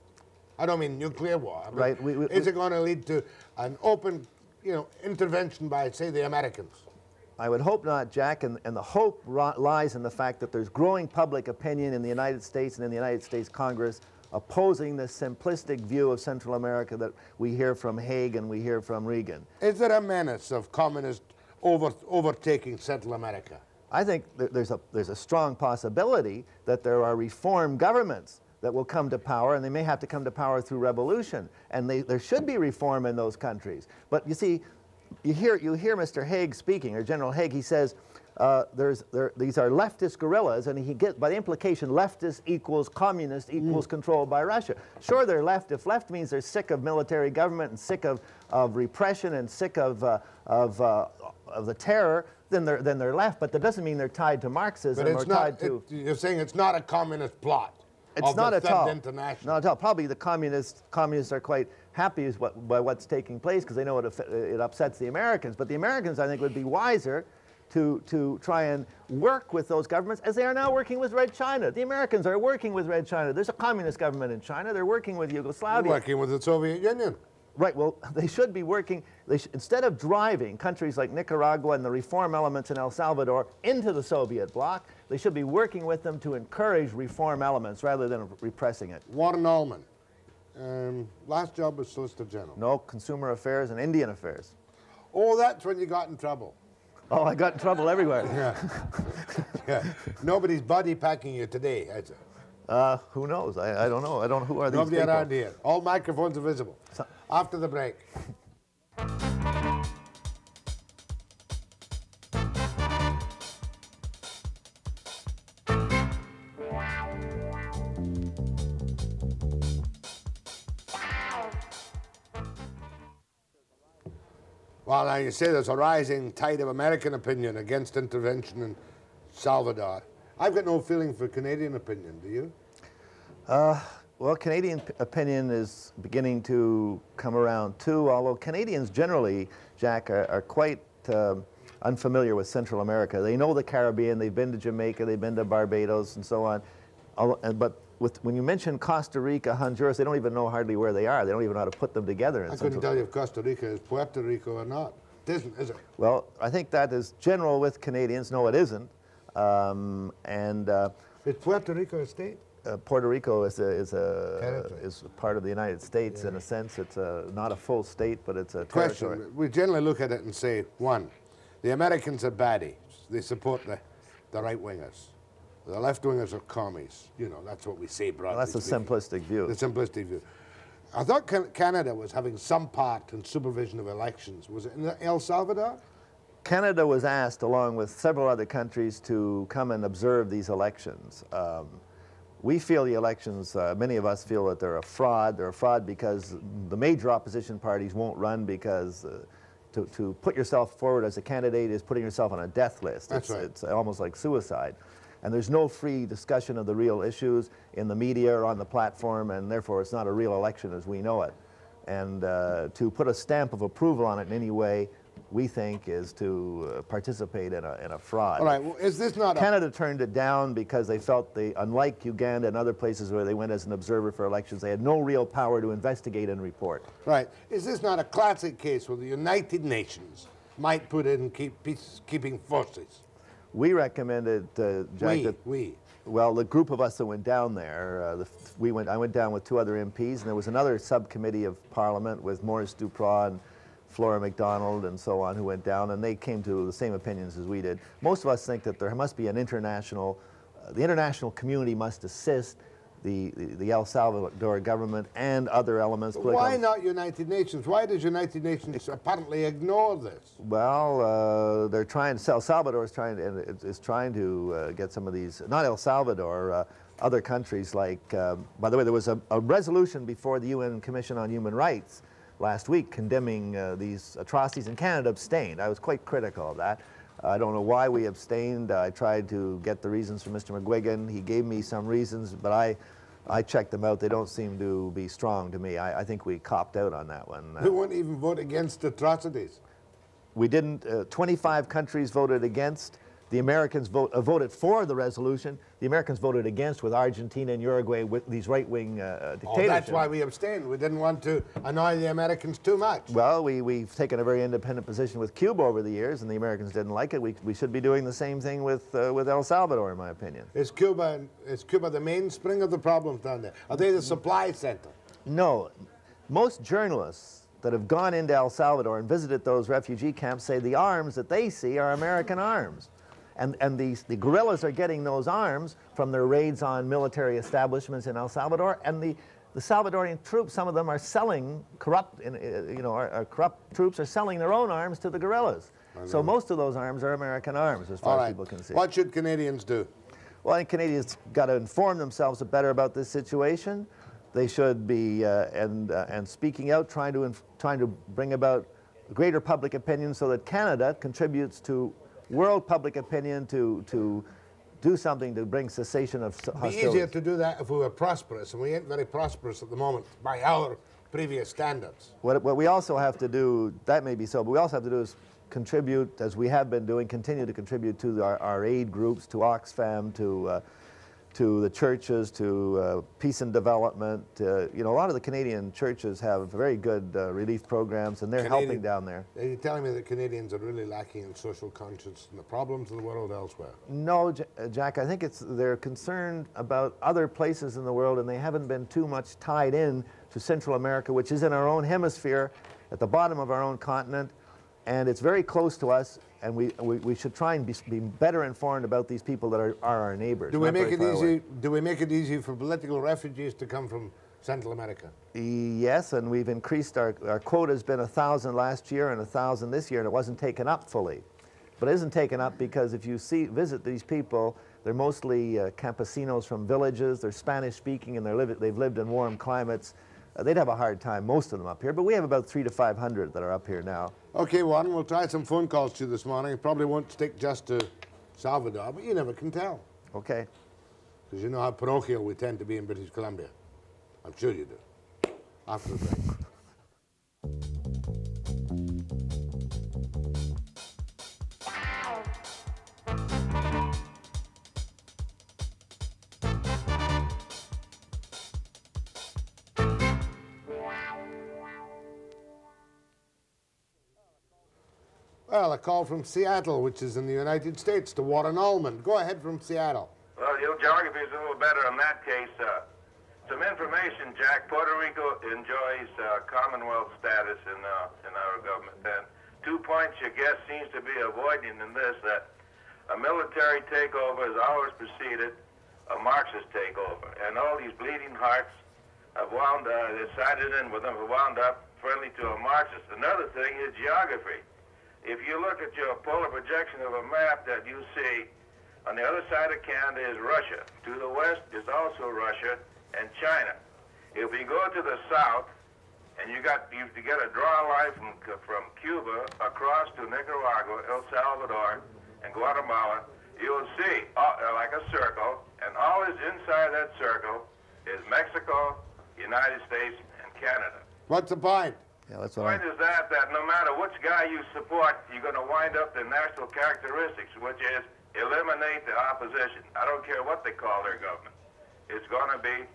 I don't mean nuclear war. Right, we- we- is it going to lead to an open, you know, intervention by, say, the Americans? I would hope not, Jack, and, and the hope lies in the fact that there's growing public opinion in the United States and in the United States Congress opposing the simplistic view of Central America that we hear from Haig and we hear from Reagan. Is there a menace of communist over, overtaking Central America? I think there's a, there's a strong possibility that there are reform governments that will come to power, and they may have to come to power through revolution. And they, there should be reform in those countries. But you see, you hear, you hear Mr. Haig speaking, or General Haig, he says, uh, there's, there, these are leftist guerrillas, and he get by the implication, leftist equals communist equals controlled by Russia. Sure, they're left. If left means they're sick of military government and sick of, of repression and sick of, uh, of, uh, of the terror, then they're, then they're left. But that doesn't mean they're tied to Marxism But or it's tied to. it, you're saying it's not a communist plot. It's not at all. International. Not at all. Probably the communists communists are quite happy is what, by what's taking place because they know it, it upsets the Americans. But the Americans, I think, would be wiser to, to try and work with those governments as they are now working with Red China. The Americans are working with Red China. There's a communist government in China. They're working with Yugoslavia. working with the Soviet Union. Right. Well, <laughs> they should be working. They sh- instead of driving countries like Nicaragua and the reform elements in El Salvador into the Soviet bloc, they should be working with them to encourage reform elements rather than repressing it. Warren Allmand. Um, last job was Solicitor General. No consumer affairs and Indian affairs. Oh, that's when you got in trouble. Oh, I got in trouble everywhere. <laughs> Yeah. yeah. Nobody's body packing you today, has it? Uh, who knows? I, I don't know. I don't. know Who are these Nobody people? around here. All microphones are visible. So- After the break. Well, you say there's a rising tide of American opinion against intervention in Salvador. I've got no feeling for Canadian opinion, do you? Uh, well, Canadian opinion is beginning to come around too, although Canadians generally, Jack, are, are quite um, unfamiliar with Central America. They know the Caribbean, they've been to Jamaica, they've been to Barbados, and so on. But with, when you mention Costa Rica, Honduras, they don't even know hardly where they are. They don't even know how to put them together. In I couldn't tell you if Costa Rica is Puerto Rico or not. It isn't, is it? Well, I think that is general with Canadians. No, it isn't. Um, and uh, Is Puerto Rico a state? uh, Puerto Rico is a, is a Territory. is part of the United States in a sense. It's a, not a full state, but it's a territory. Question. We generally look at it and say, one, the Americans are baddies. They support the, the right wingers. The left wingers are commies. You know, that's what we say broadly. Well, that's a speaking. simplistic view. The simplistic view. I thought Canada was having some part in supervision of elections. Was it in El Salvador? Canada was asked, along with several other countries, to come and observe these elections. Um, we feel the elections, uh, many of us feel that they're a fraud. They're a fraud because the major opposition parties won't run because uh, to, to put yourself forward as a candidate is putting yourself on a death list. That's it's, right. it's almost like suicide. And there's no free discussion of the real issues in the media or on the platform, and therefore it's not a real election as we know it. And uh, to put a stamp of approval on it in any way, we think, is to uh, participate in a, in a fraud. All right, well, is this not a... Canada turned it down because they felt they, unlike Uganda and other places where they went as an observer for elections, they had no real power to investigate and report. Right. Is this not a classic case where the United Nations might put in keep peacekeeping forces? We recommended, uh, Jack, We, that we. Well, the group of us that went down there, uh, the, we went. I went down with two other MPs, and there was another subcommittee of Parliament with Maurice Dupras and Flora MacDonald and so on who went down, and they came to the same opinions as we did. Most of us think that there must be an international, uh, the international community must assist the, the, the El Salvador government and other elements. Why not United Nations? Why does United Nations apparently ignore this? Well, uh, they're trying. El Salvador is trying to, is- trying to uh, get some of these. Not El Salvador. Uh, other countries like. um by the way, there was a, a resolution before the UN Commission on Human Rights last week condemning uh, these atrocities, and Canada abstained. I was quite critical of that. I don't know why we abstained. I tried to get the reasons from Mr. MacGuigan. He gave me some reasons, but I. I checked them out. They don't seem to be strong to me. I, I think we copped out on that one. Uh, Who won't even vote against atrocities? we didn't, uh, 25 countries voted against. The Americans vote, uh, voted for the resolution. The Americans voted against with Argentina and Uruguay with these right-wing uh, dictatorships. Oh, that's why we abstained. We didn't want to annoy the Americans too much. Well, we, we've taken a very independent position with Cuba over the years, and the Americans didn't like it. We, we should be doing the same thing with, uh, with El Salvador, in my opinion. Is Cuba, is Cuba the mainspring of the problems down there? Are they the supply center? No. Most journalists that have gone into El Salvador and visited those refugee camps say the arms that they see are American arms. And, and these, the guerrillas are getting those arms from their raids on military establishments in El Salvador. And the, the Salvadorian troops, some of them are selling corrupt, uh, you know, our, our corrupt troops are selling their own arms to the guerrillas. So most of those arms are American arms, as far All as people can see. What should Canadians do? Well, I think Canadians got to inform themselves better about this situation. They should be uh, and uh, and speaking out, trying to trying to bring about greater public opinion, so that Canada contributes to world public opinion to to do something to bring cessation of s- It'd be easier to do that if we were prosperous, and we ain't very prosperous at the moment by our previous standards. What, what we also have to do, that may be so, but we also have to do is contribute, as we have been doing, continue to contribute to our, our aid groups, to Oxfam, to, uh, to the churches, to uh, peace and development. Uh, you know, a lot of the Canadian churches have very good uh, relief programs, and they're helping down there. Are you telling me that Canadians are really lacking in social conscience and the problems of the world elsewhere? No, J- Jack, I think it's they're concerned about other places in the world and they haven't been too much tied in to Central America, which is in our own hemisphere, at the bottom of our own continent, and it's very close to us, and we, we, we should try and be, be better informed about these people that are, are our neighbors. Do we make it away. easy? Do we make it easy for political refugees to come from Central America? Yes, and we've increased our, our quota has been a thousand last year and a thousand this year, and it wasn't taken up fully. But it isn't taken up because if you see visit these people, they're mostly uh, campesinos from villages. They're Spanish speaking and they're they've lived in warm climates. Uh, they'd have a hard time, most of them up here. But we have about three to five hundred that are up here now. Okay, Warren, we'll try some phone calls to you this morning. It probably won't stick just to Salvador, but you never can tell. Okay. Because you know how parochial we tend to be in British Columbia. I'm sure you do. After the break. <laughs> Well, a call from Seattle, which is in the United States, to Warren Allmand. Go ahead from Seattle. Well, your geography is a little better in that case. Uh, some information, Jack. Puerto Rico enjoys uh, Commonwealth status in uh, in our government. And two points your guest seems to be avoiding in this that a military takeover has always preceded a Marxist takeover, and all these bleeding hearts have wound uh, sided in with them, have wound up friendly to a Marxist. Another thing is geography. If you look at your polar projection of a map that you see, on the other side of Canada is Russia. To the west is also Russia and China. If you go to the south, and you got you, got to draw a line from from Cuba across to Nicaragua, El Salvador, and Guatemala, you'll see uh, like a circle, and all is inside that circle is Mexico, United States, and Canada. What's the point? Yeah, that's The what point I, is that that no matter which guy you support, you're going to wind up the national characteristics, which is eliminate the opposition. I don't care what they call their government. It's going to be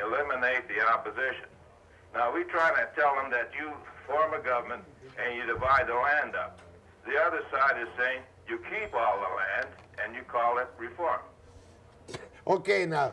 eliminate the opposition. Now, we try to tell them that you form a government and you divide the land up. The other side is saying you keep all the land and you call it reform. Okay, now,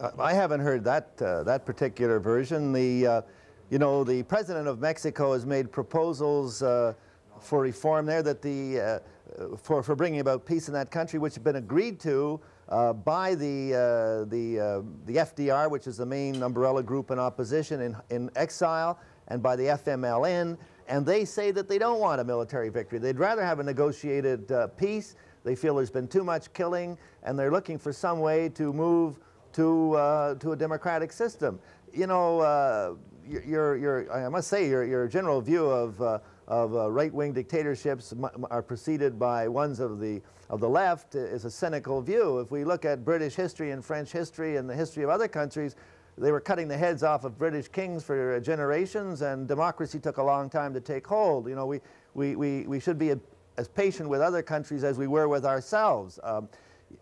Uh, I haven't heard that uh, that particular version. The, uh, you know, the president of Mexico has made proposals uh, for reform there that the uh, for for bringing about peace in that country, which have been agreed to uh, by the uh, the uh, the FDR, which is the main umbrella group in opposition in in exile, and by the FMLN. And they say that they don't want a military victory. They'd rather have a negotiated uh, peace. They feel there's been too much killing, and they're looking for some way to move to to a democratic system. You know, your, your, I must say, your, your general view of uh, of uh, right-wing dictatorships are preceded by ones of the of the left is a cynical view. If we look at British history and French history and the history of other countries, they were cutting the heads off of British kings for uh, generations, and democracy took a long time to take hold. You know, we we we, we should be a, as patient with other countries as we were with ourselves. Um,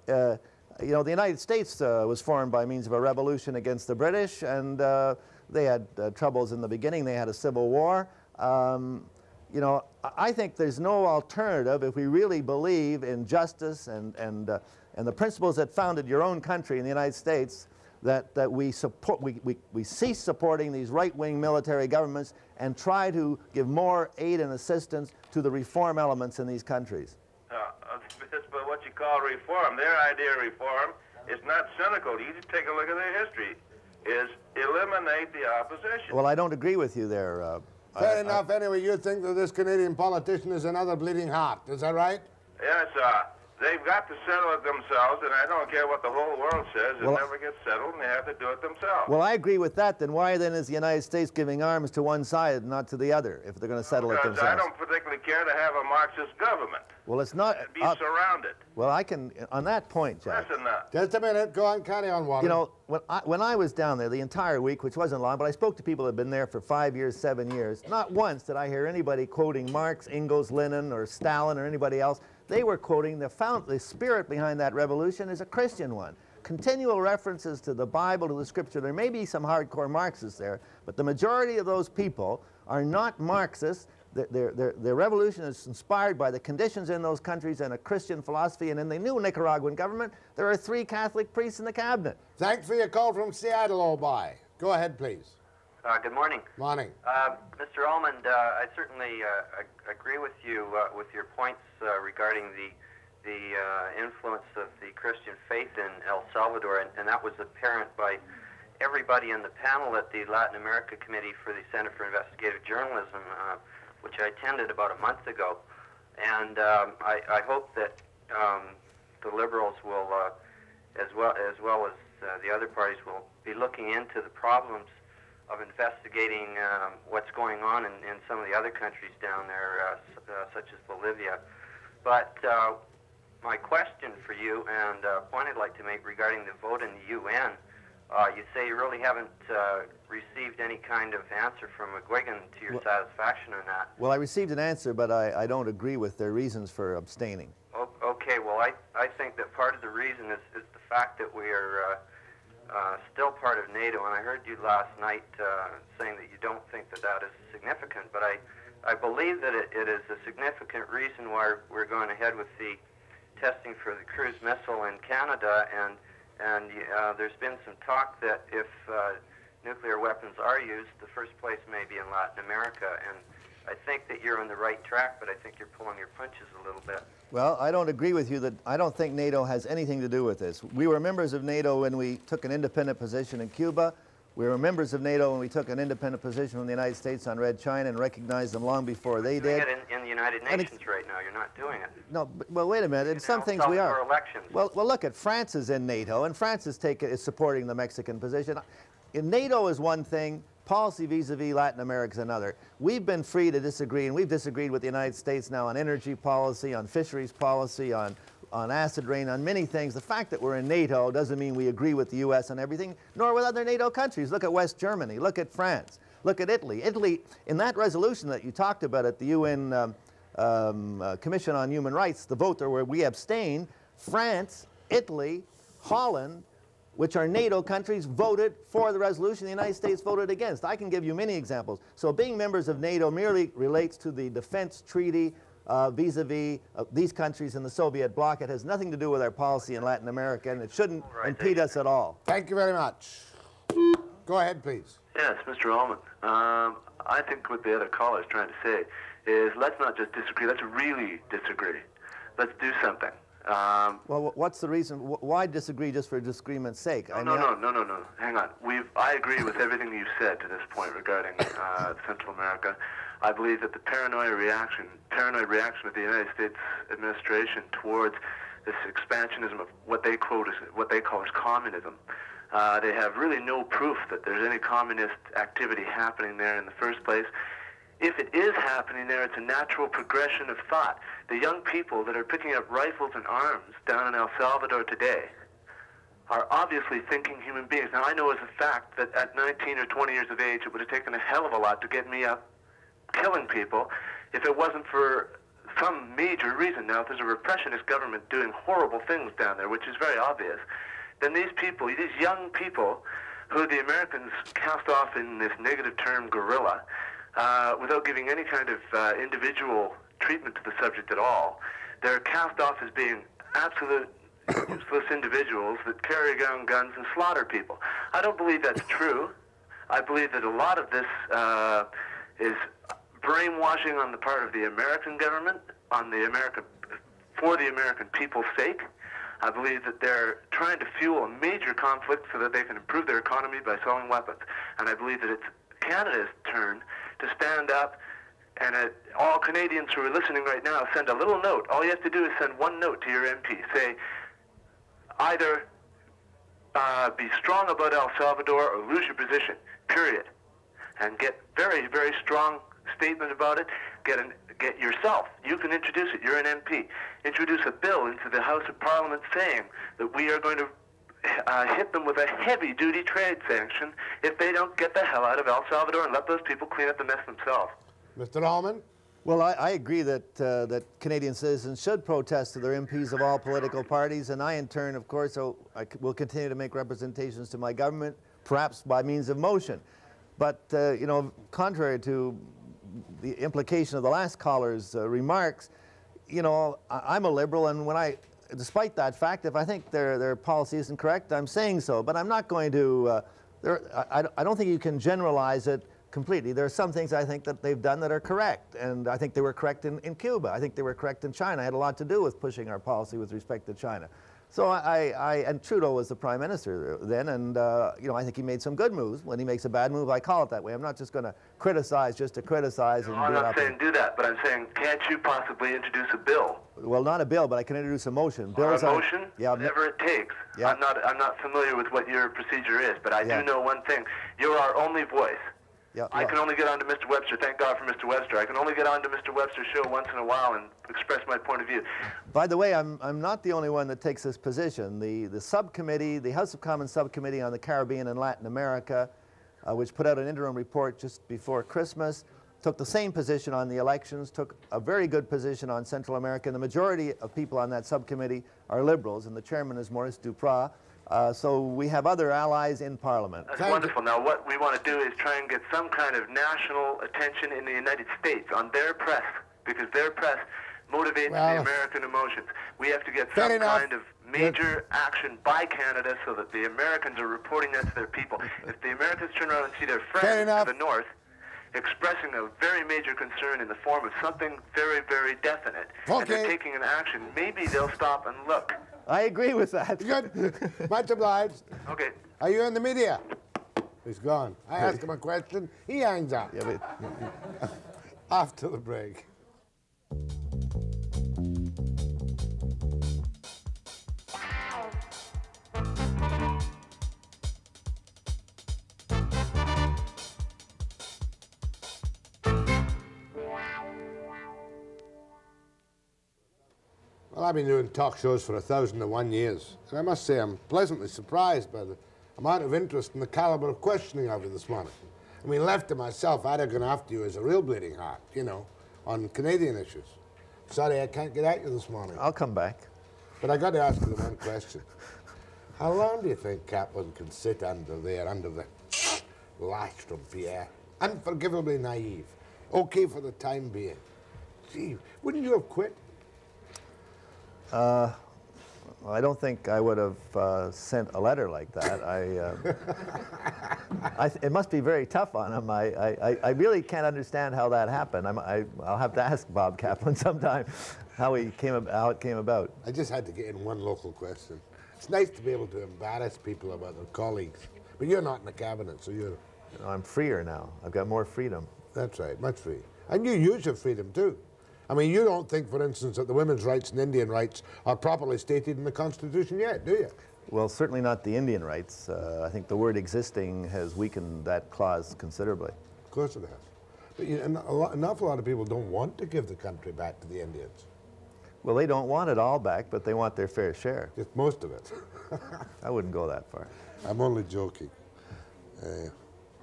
uh, you know, the United States uh, was formed by means of a revolution against the British, and uh, they had uh, troubles in the beginning. They had a civil war. Um, you know, I- think there's no alternative if we really believe in justice and, and, uh, and the principles that founded your own country in the United States, that, that we, support, we, we, we cease supporting these right-wing military governments and try to give more aid and assistance to the reform elements in these countries. Uh, that's but what you call reform. Their idea of reform is not cynical. You just take a look at their history. Is eliminate the opposition. Well, I don't agree with you there. Uh, fair I- enough. anyway, you think that this Canadian politician is another bleeding heart. Is that right? Yes, uh, they've got to settle it themselves, and I don't care what the whole world says. It Well- never gets settled, and they have to do it themselves. Well, I agree with that. Then why then is the United States giving arms to one side and not to the other if they're going to settle it because I don't particularly care to have a Marxist government. Well, it's not. Be uh, surrounded. well, I can on that point, Jack. That's enough. Just a minute. Go on, carry on, Walter. You know, when I, when I was down there the entire week, which wasn't long, but I spoke to people that had been there for five years, seven years. Not once did I hear anybody quoting Marx, Engels, Lenin, or Stalin, or anybody else. They were quoting the found the spirit behind that revolution is a Christian one. Continual references to the Bible, to the Scripture. There may be some hardcore Marxists there, but the majority of those people are not Marxists. Their, their, their, their revolution is inspired by the conditions in those countries and a Christian philosophy. And in the new Nicaraguan government, there are three Catholic priests in the cabinet. Thanks for your call from Seattle, Obi. Go ahead, please. Uh, good morning. Morning. Uh, Mr. Allmand, uh, I certainly uh, ag- agree with you uh, with your points uh, regarding the the uh, influence of the Christian faith in El Salvador, and, and that was apparent by everybody in the panel at the Latin America Committee for the Center for Investigative Journalism, uh, which I attended about a month ago. And um, I, I hope that um, the liberals will, uh, as well as well as uh, the other parties, will be looking into the problems of investigating um, what's going on in, in some of the other countries down there, uh, uh, such as Bolivia. But uh, my question for you, and uh, point I'd like to make regarding the vote in the UN, uh, you say you really haven't uh, received any kind of answer from MacGuigan to your Well- satisfaction on that. Well, I received an answer, but I, I don't agree with their reasons for abstaining. O- Okay, well, I, I think that part of the reason is, is the fact that we are uh, uh, still part of NATO, and I heard you last night uh, saying that you don't think that that is significant, but I, I believe that it, it is a significant reason why we're going ahead with the testing for the cruise missile in Canada, and, and uh, there's been some talk that if uh, nuclear weapons are used, the first place may be in Latin America, and I think that you're on the right track, but I think you're pulling your punches a little bit. Well, I don't agree with you that I don't think NATO has anything to do with this. We were members of NATO when we took an independent position in Cuba. We were members of NATO when we took an independent position from the United States on Red China and recognized them long before they doing did. in, in the United Nations right now. You're not doing it. No, but, well, wait a minute. In some things we are. Elections. Well, well, look at France is in NATO, and France is taking is supporting the Mexican position. In NATO is one thing. Policy vis-a-vis Latin America is another. We've been free to disagree, and we've disagreed with the United States now on energy policy, on fisheries policy, on on acid rain, on many things. The fact that we're in NATO doesn't mean we agree with the U.S. on everything, nor with other NATO countries. Look at West Germany. Look at France. Look at Italy. Italy, in that resolution that you talked about at the UN um, um, uh, Commission on Human Rights, the vote there where we abstained, France, Italy, Holland, which are NATO countries, voted for the resolution the United States voted against. I can give you many examples. So being members of NATO merely relates to the defense treaty uh, vis-a-vis uh, these countries in the Soviet bloc. It has nothing to do with our policy in Latin America, and it shouldn't impede us at all. Thank you very much. Go ahead, please. Yes, Mr. Allmand. Um, I think what the other caller is trying to say is let's not just disagree, let's really disagree. Let's do something. Um, Well, what's the reason? Why disagree just for disagreement's sake? no, no, no, no, no, no. Hang on. We've, I agree with everything you've said to this point regarding uh, Central America. I believe that the paranoid reaction, paranoid reaction of the United States administration towards this expansionism of what they quote as what they call as communism. Uh, they have really no proof that there's any communist activity happening there in the first place. If it is happening there, it's a natural progression of thought. The young people that are picking up rifles and arms down in El Salvador today are obviously thinking human beings. Now, I know as a fact that at 19 or 20 years of age, it would have taken a hell of a lot to get me up killing people if it wasn't for some major reason. Now, if there's a repressionist government doing horrible things down there, which is very obvious, then these people, these young people, who the Americans cast off in this negative term guerrilla, uh, without giving any kind of uh, individual treatment to the subject at all, they're cast off as being absolute <coughs> useless individuals that carry around guns and slaughter people. I don't believe that's true. I believe that a lot of this uh, is brainwashing on the part of the American government, on the American, for the American people's sake. I believe that they're trying to fuel a major conflict so that they can improve their economy by selling weapons. And I believe that it's Canada's turn to stand up and uh, all Canadians who are listening right now send a little note. All you have to do is send one note to your MP. Say, either uh, be strong about El Salvador or lose your position, period. And get very, very strong statement about it. Get an, get yourself. You can introduce it. You're an MP. Introduce a bill into the House of Parliament saying that we are going to uh, hit them with a heavy-duty trade sanction if they don't get the hell out of El Salvador and let those people clean up the mess themselves. Mr. Allmand? Well, I, I agree that, uh, that Canadian citizens should protest to their MPs of all political parties, and I, in turn, of course, will, I c- will continue to make representations to my government, perhaps by means of motion. But, uh, you know, contrary to the implication of the last caller's uh, remarks, you know, I, I'm a liberal, and when I, despite that fact, if I think their, their policy isn't correct, I'm saying so. But I'm not going to, uh, there, I, I- I don't think you can generalize it completely. There are some things I think that they've done that are correct, and I think they were correct in, in Cuba. I think they were correct in China. I had a lot to do with pushing our policy with respect to China. So I, I and Trudeau was the prime minister then, and uh, you know I think he made some good moves. When he makes a bad move, I call it that way. I'm not just going to criticize just to criticize and No, I'm not saying do that, but I'm saying can't you possibly introduce a bill Well, not a bill, but I can introduce a motion. or a Bills are- motion, yeah, whatever it takes? Yeah. I'm not I'm not familiar with what your procedure is, but I Yeah. do know one thing: you're our only voice. Yeah, I yeah. can only get on to Mr. Webster. Thank God for Mr. Webster. I can only get on to Mr. Webster's show once in a while and express my point of view. By the way, I'm, I'm not the only one that takes this position. The, the subcommittee, the House of Commons subcommittee on the Caribbean and Latin America, uh, which put out an interim report just before Christmas, took the same position on the elections, took a very good position on Central America. And the majority of people on that subcommittee are liberals, and the chairman is Maurice Dupras. Uh, so we have other allies in Parliament. That's wonderful. Now, what we want to do is try and get some kind of national attention in the United States on their press, because their press motivates Well- the American emotions. We have to get some enough. kind of major action by Canada so that the Americans are reporting that to their people. If the Americans turn around and see their friends in the north expressing a very major concern in the form of something very, very definite, and they're taking an action, maybe they'll stop and look. I agree with that. Good. <laughs> Much obliged. Okay. Are you in the media? He's gone. I ask him a question, he hangs up. Yeah, but <laughs> After the break. Well, I've been doing talk shows for a thousand and one years, and I must say I'm pleasantly surprised by the amount of interest and the caliber of questioning of you this morning. I mean, left to myself, I'd have gone after you as a real bleeding heart, you know, on Canadian issues. Sorry, I can't get at you this morning. I'll come back. But I got to ask you the one question. How long do you think Kaplan can sit under there, under the lash from Pierre? Unforgivably naive. Okay for the time being. Gee, wouldn't you have quit? Uh, well, I don't think I would have uh, sent a letter like that. I, uh, <laughs> I th- it must be very tough on him. I, I, I really can't understand how that happened. I'm, I, I'll have to ask Bob Kaplan <laughs> sometime how he came ab- how it came about. I just had to get in one local question. It's nice to be able to embarrass people about their colleagues. But you're not in the cabinet, so you're. You know, I'm freer now. I've got more freedom. That's right, much free. And you use your freedom too. I mean, you don't think, for instance, that the women's rights and Indian rights are properly stated in the Constitution yet, do you? Well, certainly not the Indian rights. Uh, I think the word existing has weakened that clause considerably. Of course it has. But you know, a lot, an awful lot of people don't want to give the country back to the Indians. Well, they don't want it all back, but they want their fair share. Just most of it. <laughs> I wouldn't go that far. I'm only joking. Uh,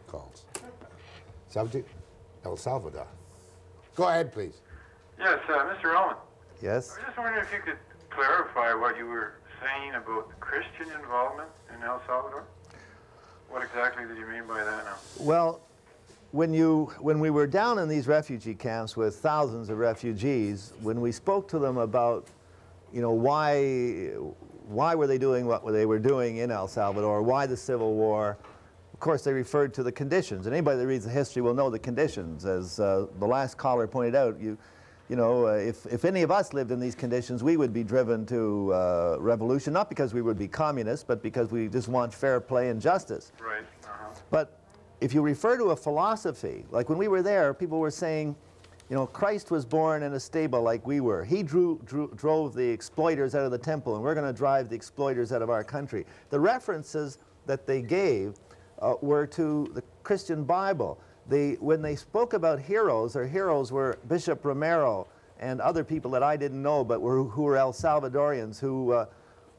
calls. Subject, El Salvador. Go ahead, please. Yes, uh, Mr. Allmand. Yes? I was just wondering if you could clarify what you were saying about the Christian involvement in El Salvador. What exactly did you mean by that now? Well, when, you, when we were down in these refugee camps with thousands of refugees, when we spoke to them about, you know, why, why were they doing what they were doing in El Salvador, why the Civil War, of course, they referred to the conditions. And anybody that reads the history will know the conditions. As uh, the last caller pointed out, you, you know, uh, if, if any of us lived in these conditions, we would be driven to uh, revolution, not because we would be communists, but because we just want fair play and justice. Right. Uh-huh. But if you refer to a philosophy, like when we were there, people were saying, you know, Christ was born in a stable like we were. He drew, drew, drove the exploiters out of the temple, and we're going to drive the exploiters out of our country. The references that they gave uh, were to the Christian Bible. They, when they spoke about heroes, their heroes were Bishop Romero and other people that I didn't know, but were, who were El Salvadorians, who uh,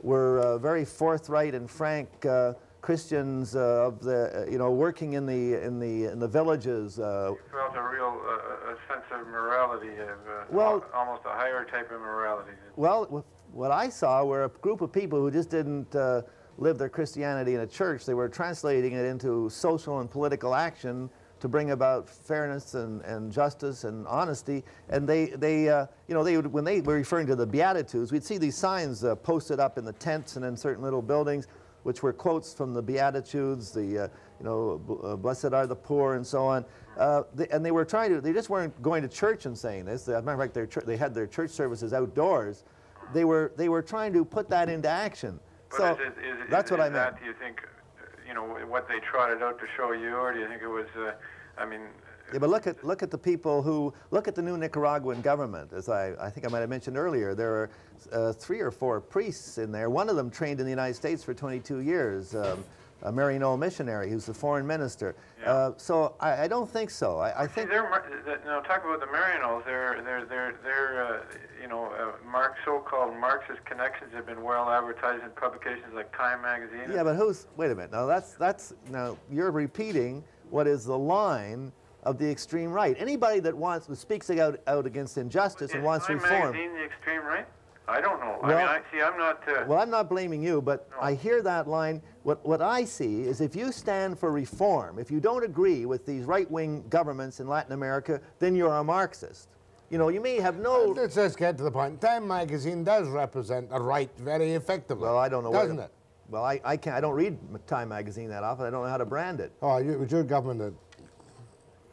were uh, very forthright and frank uh, Christians uh, of the, uh, you know, working in the, in the, in the villages. Uh, Felt a real uh, a sense of morality, of, uh, Well- almost a higher type of morality. Well, what I saw were a group of people who just didn't uh, live their Christianity in a church. They were translating it into social and political action to bring about fairness and, and justice and honesty. And they, they uh, you know, they would, when they were referring to the Beatitudes, we'd see these signs uh, posted up in the tents and in certain little buildings, which were quotes from the Beatitudes, the, uh, you know, uh, blessed are the poor and so on. Uh, they, and they were trying to, they just weren't going to church and saying this. As a matter of fact, they had their church services outdoors. They were, they were trying to put that into action. But so is, is, it- that's is, what is I meant. that, do you think, you know, what they trotted out to show you, or do you think it was, uh, I mean, Yeah, but look at look at the people who look at the new Nicaraguan government. As I, I think I might have mentioned earlier, there are uh, three or four priests in there. One of them trained in the United States for 22 years. Um, a Maryknoll missionary who's the foreign minister. Uh, so I, I don't think so. I, I See, think they're, Mar- the- no, talk about the Maryknolls. They're, they're, they're, they're uh, you know, uh, Marx, so-called Marxist connections have been well advertised in publications like Time magazine. Yeah, but who's? Wait a minute. Now that's that's now you're repeating what is the line of the extreme right. Anybody that wants that speaks out out against injustice and wants Time reform. magazine the extreme right? I don't know. I Well- mean, I see. I'm not. Uh, Well, I'm not blaming you, but I hear that line. What, what I see is if you stand for reform, if you don't agree with these right-wing governments in Latin America, then you're a Marxist. You know, you may have no... Let's just get to the point. Time magazine does represent a right very effectively. Well, I don't know where- Doesn't it? Well, I, I, can't, I don't read Time magazine that often. I don't know how to brand it. Oh, it was your government that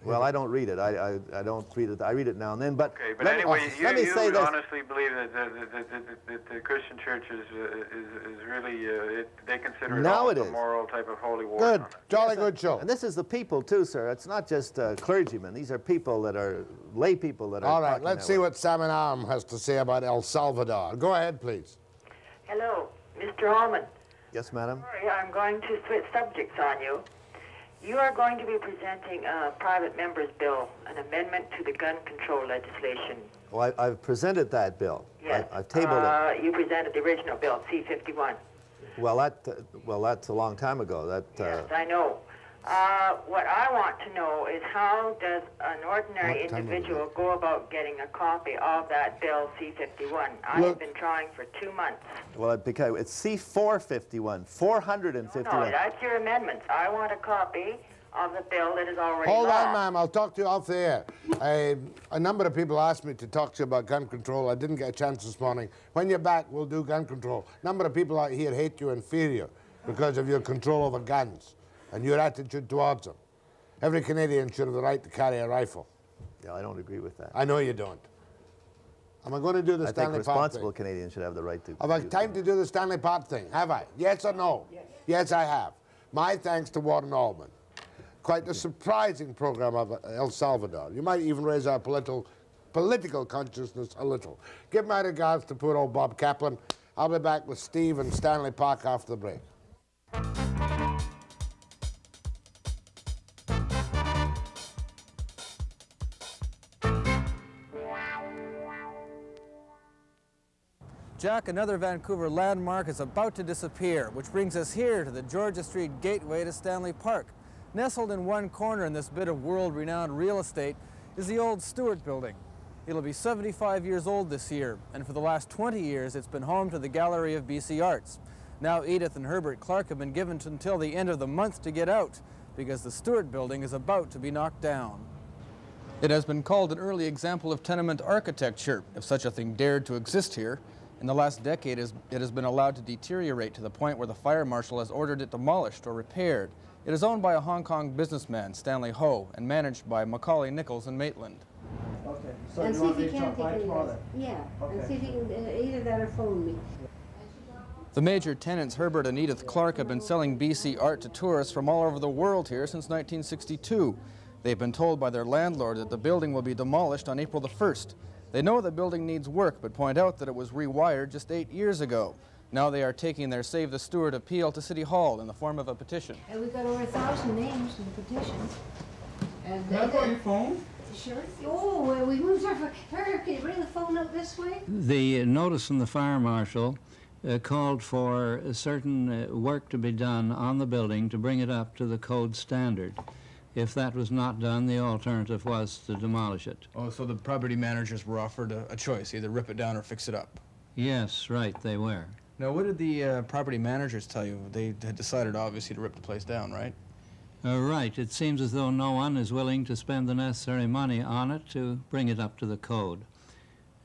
Well, I don't read it. I, I, I don't read it. I read it now and then. But, Okay, but let me- anyway, <laughs> you, let me you say this. honestly believe that the, that the, the, the, the Christian church is, uh, is, is really, uh, it, they consider it Now it a is. moral type of holy war. Good, jolly Yes, good show. And this is the people too, sir. It's not just uh, clergymen. These are people that are lay people that are. All right, let's see way. what Salmon Arm has to say about El Salvador. Go ahead, please. Hello, Mr. Allmand. Yes, madam. Sorry, I'm going to switch subjects on you. You are going to be presenting a private member's bill, an amendment to the gun control legislation. Well, I, I've presented that bill. Yes. I, I've tabled uh, You presented the original bill, C-51. Well, that uh, well, that's a long time ago. That. Uh, Yes, I know. Uh, what I want to know is how does an ordinary What time of individual go about getting a copy of that bill C-51? I Look- have been trying for two months. well, it became it's C451, 451. No, that's your amendments. I want a copy of the bill that is already Hold law. on, ma'am. I'll talk to you off the air. A number of people asked me to talk to you about gun control. I didn't get a chance this morning. When you're back, we'll do gun control. A number of people out here hate you and fear you because of your control over guns and your attitude towards them. Every Canadian should have the right to carry a rifle. Yeah, I don't agree with that. I know you don't. Am I going to do the I think Stanley Park thing? responsible Canadians should have the right to. Have I time to do the Stanley Park thing? Have I? Yes or no? Yes. Yes, I have. My thanks to Warren Allmand. Quite a surprising program of uh, El Salvador. You might even raise our political, political consciousness a little. Give my regards to poor old Bob Kaplan. I'll be back with Steve and Stanley Park after the break. Jack, another Vancouver landmark is about to disappear, which brings us here to the Georgia Street gateway to Stanley Park. Nestled in one corner in this bit of world-renowned real estate is the old Stuart Building. It'll be 75 years old this year, and for the last 20 years it's been home to the Gallery of BC Arts. Now Edith and Herbert Clark have been given until the end of the month to get out, because the Stuart Building is about to be knocked down. It has been called an early example of tenement architecture, if such a thing dared to exist here. In the last decade, it has been allowed to deteriorate to the point where the fire marshal has ordered it demolished or repaired. It is owned by a Hong Kong businessman, Stanley Ho, and managed by Macaulay Nicolls and Maitland. Okay. and see if you can take any of this. Yeah, and see if you can, uh, either that or phone me. The major tenants, Herbert and Edith Clark, have been selling BC art to tourists from all over the world here since 1962. They've been told by their landlord that the building will be demolished on April the 1st. They know the building needs work, but point out that it was rewired just eight years ago. Now they are taking their Save the Stuart appeal to City Hall in the form of a petition. And we got over a thousand names in the petition. And Can I borrow your phone? Sure. Oh, well, we moved our phone. Can you bring the phone up this way? The notice from the fire marshal uh, called for a certain uh, work to be done on the building to bring it up to the code standard. If that was not done, the alternative was to demolish it. Oh, so the property managers were offered a, a choice, either rip it down or fix it up. Yes, right, they were. Now, what did the uh, property managers tell you? They had decided, obviously, to rip the place down, right? Uh, right, it seems as though no one is willing to spend the necessary money on it to bring it up to the code.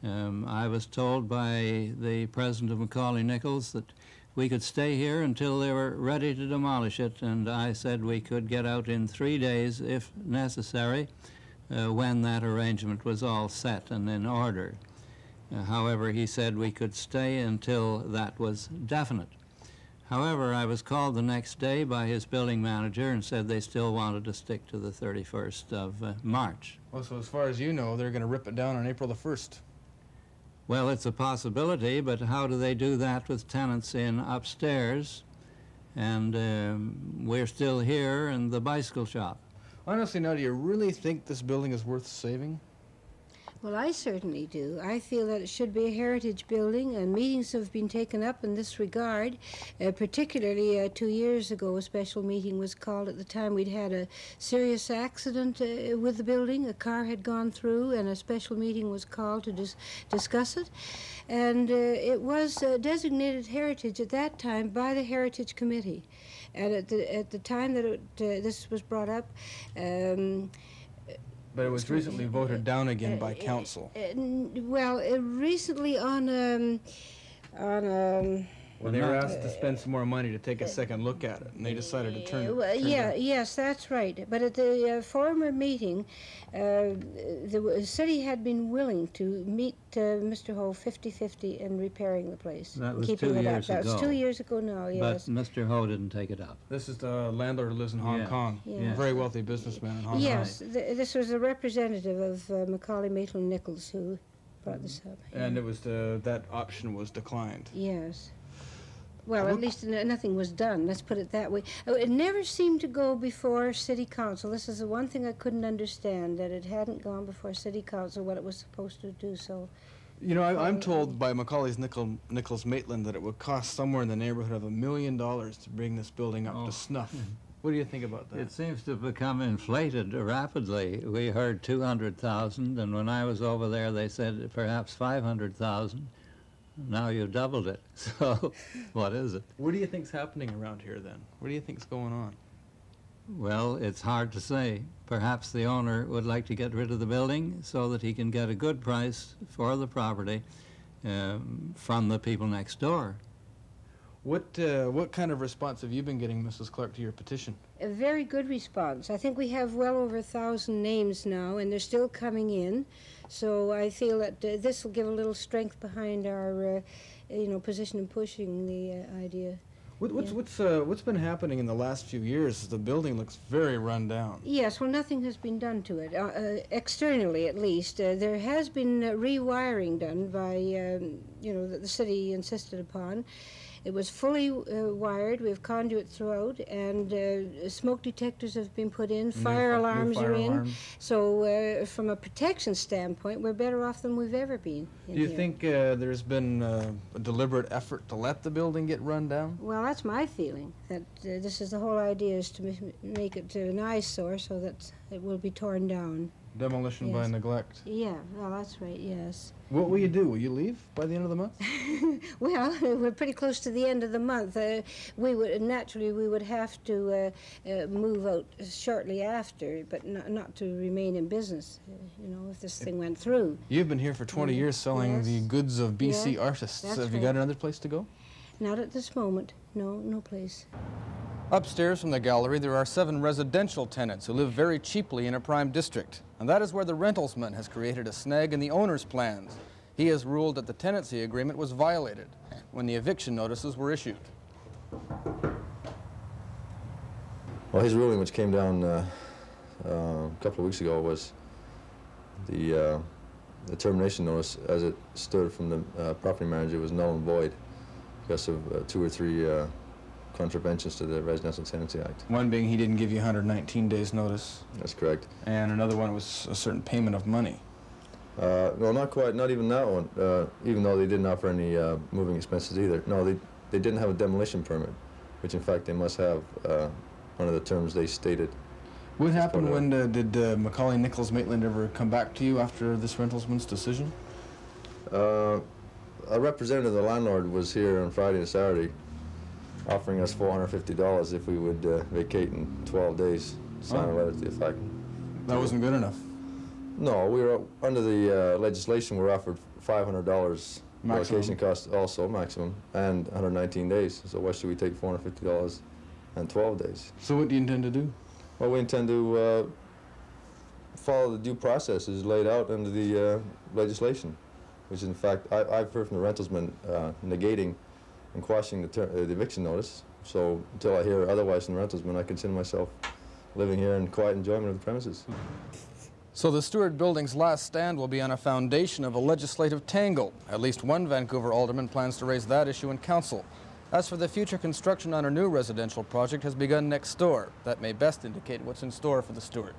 Um, I was told by the president of Macaulay Nicolls that we could stay here until they were ready to demolish it, and I said we could get out in three days if necessary uh, when that arrangement was all set and in order. Uh, however, he said we could stay until that was definite. However, I was called the next day by his building manager and said they still wanted to stick to the 31st of uh, March. Well, so as far as you know, they're going to rip it down on April the 1st. Well, it's a possibility, but how do they do that with tenants in upstairs? And um, we're still here in the bicycle shop. Honestly, now, do you really think this building is worth saving? Well, I certainly do. I feel that it should be a heritage building, and meetings have been taken up in this regard. Uh, particularly uh, two years ago, a special meeting was called. At the time, we'd had a serious accident uh, with the building. A car had gone through, and a special meeting was called to dis- discuss it. And uh, it was uh, designated heritage at that time by the Heritage Committee. And at the, at the time that it, uh, this was brought up, um, But it was recently voted down again by uh, council. Uh, well, uh, recently on um, on um, When they were asked to spend some more money to take a second look at it, and they decided to turn. Uh, well, turn yeah, down- yes, that's right. But at the uh, former meeting, uh, the city had been willing to meet uh, Mr. Ho 50-50 in repairing the place. That was keeping two it years up. That was ago. two years ago now, yes. But Mr. Ho didn't take it up. This is the landlord who lives in Hong Yeah. Kong. Yeah. Very wealthy businessman in Hong yes, Kong. th- this was a representative of uh, Macaulay Maitland Nicolls who brought this up. And it was the, that option was declined. Yes. Well, at least nothing was done. Let's put it that way. Uh, It never seemed to go before City Council. This is the one thing I couldn't understand that it hadn't gone before City Council what it was supposed to do. So, You know, I, I'm told by Macaulay's Nicol, Nicolls Maitland that it would cost somewhere in the neighborhood of a million dollars to bring this building up to snuff. What do you think about that? It seems to have become inflated rapidly. We heard 200,000, and when I was over there, they said perhaps 500,000. Now you've doubled it. <laughs> So, what is it? What do you think's happening around here then? What do you think's going on? Well, it's hard to say. Perhaps the owner would like to get rid of the building so that he can get a good price for the property um, from the people next door. What uh, what kind of response have you been getting, Mrs. Clark, to your petition? a very good response. I think we have well over a thousand names now, and they're still coming in. So I feel that uh, this will give a little strength behind our, uh, you know, position in pushing the uh, idea. What, what's Yeah. what's uh, what's been happening in the last few years? The building looks very run down. Yes, well, nothing has been done to it, uh, uh, externally at least. Uh, there has been uh, rewiring done by, um, you know, the city insisted upon. It was fully uh, wired. We have conduit throughout, and uh, smoke detectors have been put in. Fire new alarms fire are in. So, uh, from a protection standpoint, we're better off than we've ever been. Do you here. think uh, there's been uh, a deliberate effort to let the building get run down? Well, that's my feeling. That uh, this is the whole idea is to m- make it an eyesore so that it will be torn down. Demolition by neglect. Yeah, well, that's right. Yes. What will you do? Will you leave by the end of the month? <laughs> Well, <laughs> we're pretty close to the end of the month. Uh, we would naturally we would have to uh, uh, move out shortly after, but not, not to remain in business. Uh, you know, if this thing went through. You've been here for 20 Mm, years selling yes. the goods of BC artists. that's Have you right. got another place to go? Not at this moment. No, no place. Upstairs from the gallery, there are seven residential tenants who live very cheaply in a prime district. And that is where the rentalsman has created a snag in the owner's plans. He has ruled that the tenancy agreement was violated when the eviction notices were issued. Well, his ruling, which came down uh, uh, a couple of weeks ago, was the, uh, the termination notice, as it stood from the uh, property manager, was null and void because of uh, two or three uh, contraventions to the Residential Tenancy Act. One being he didn't give you 119 days notice. That's correct. And another one was a certain payment of money. Uh, no, not quite, not even that one, uh, even though they didn't offer any uh, moving expenses either. No, they, they didn't have a demolition permit, which in fact they must have uh, under the terms they stated. What happened when uh, did uh, Macaulay Nicolls Maitland ever come back to you after this rentalsman's decision? A representative of the landlord was here on Friday and Saturday offering us $450 if we would uh, vacate in 12 days, sign a Oh. letter to the effect. That wasn't good enough. No, we were, under the uh, legislation, we were offered $500 Maximum. relocation cost also, maximum, and 119 days. So why should we take $450 and 12 days? So what do you intend to do? Well, we intend to uh, follow the due processes laid out under the uh, legislation, which in fact, I, I've heard from the rentalsmen uh, negating and quashing the, uh, the eviction notice. So until I hear otherwise from the rentalsmen, I consider myself living here in quiet enjoyment of the premises. So the Stuart Building's last stand will be on a foundation of a legislative tangle. At least one Vancouver alderman plans to raise that issue in council. As for the future construction on a new residential project has begun next door. That may best indicate what's in store for the Stuart.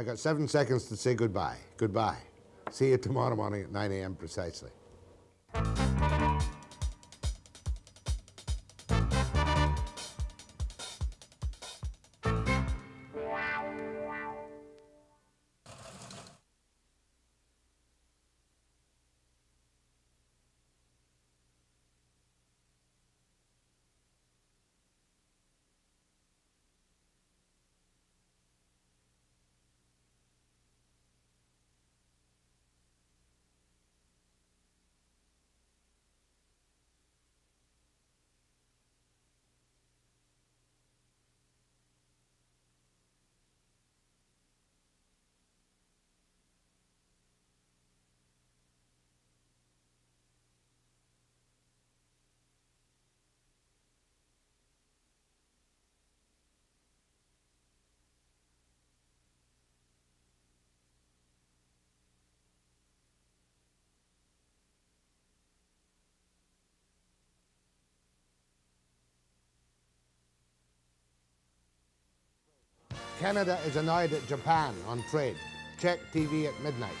I got seven seconds to say goodbye. Goodbye. See you tomorrow morning at 9 a.m. precisely. Canada is annoyed at Japan on trade. Check TV at midnight.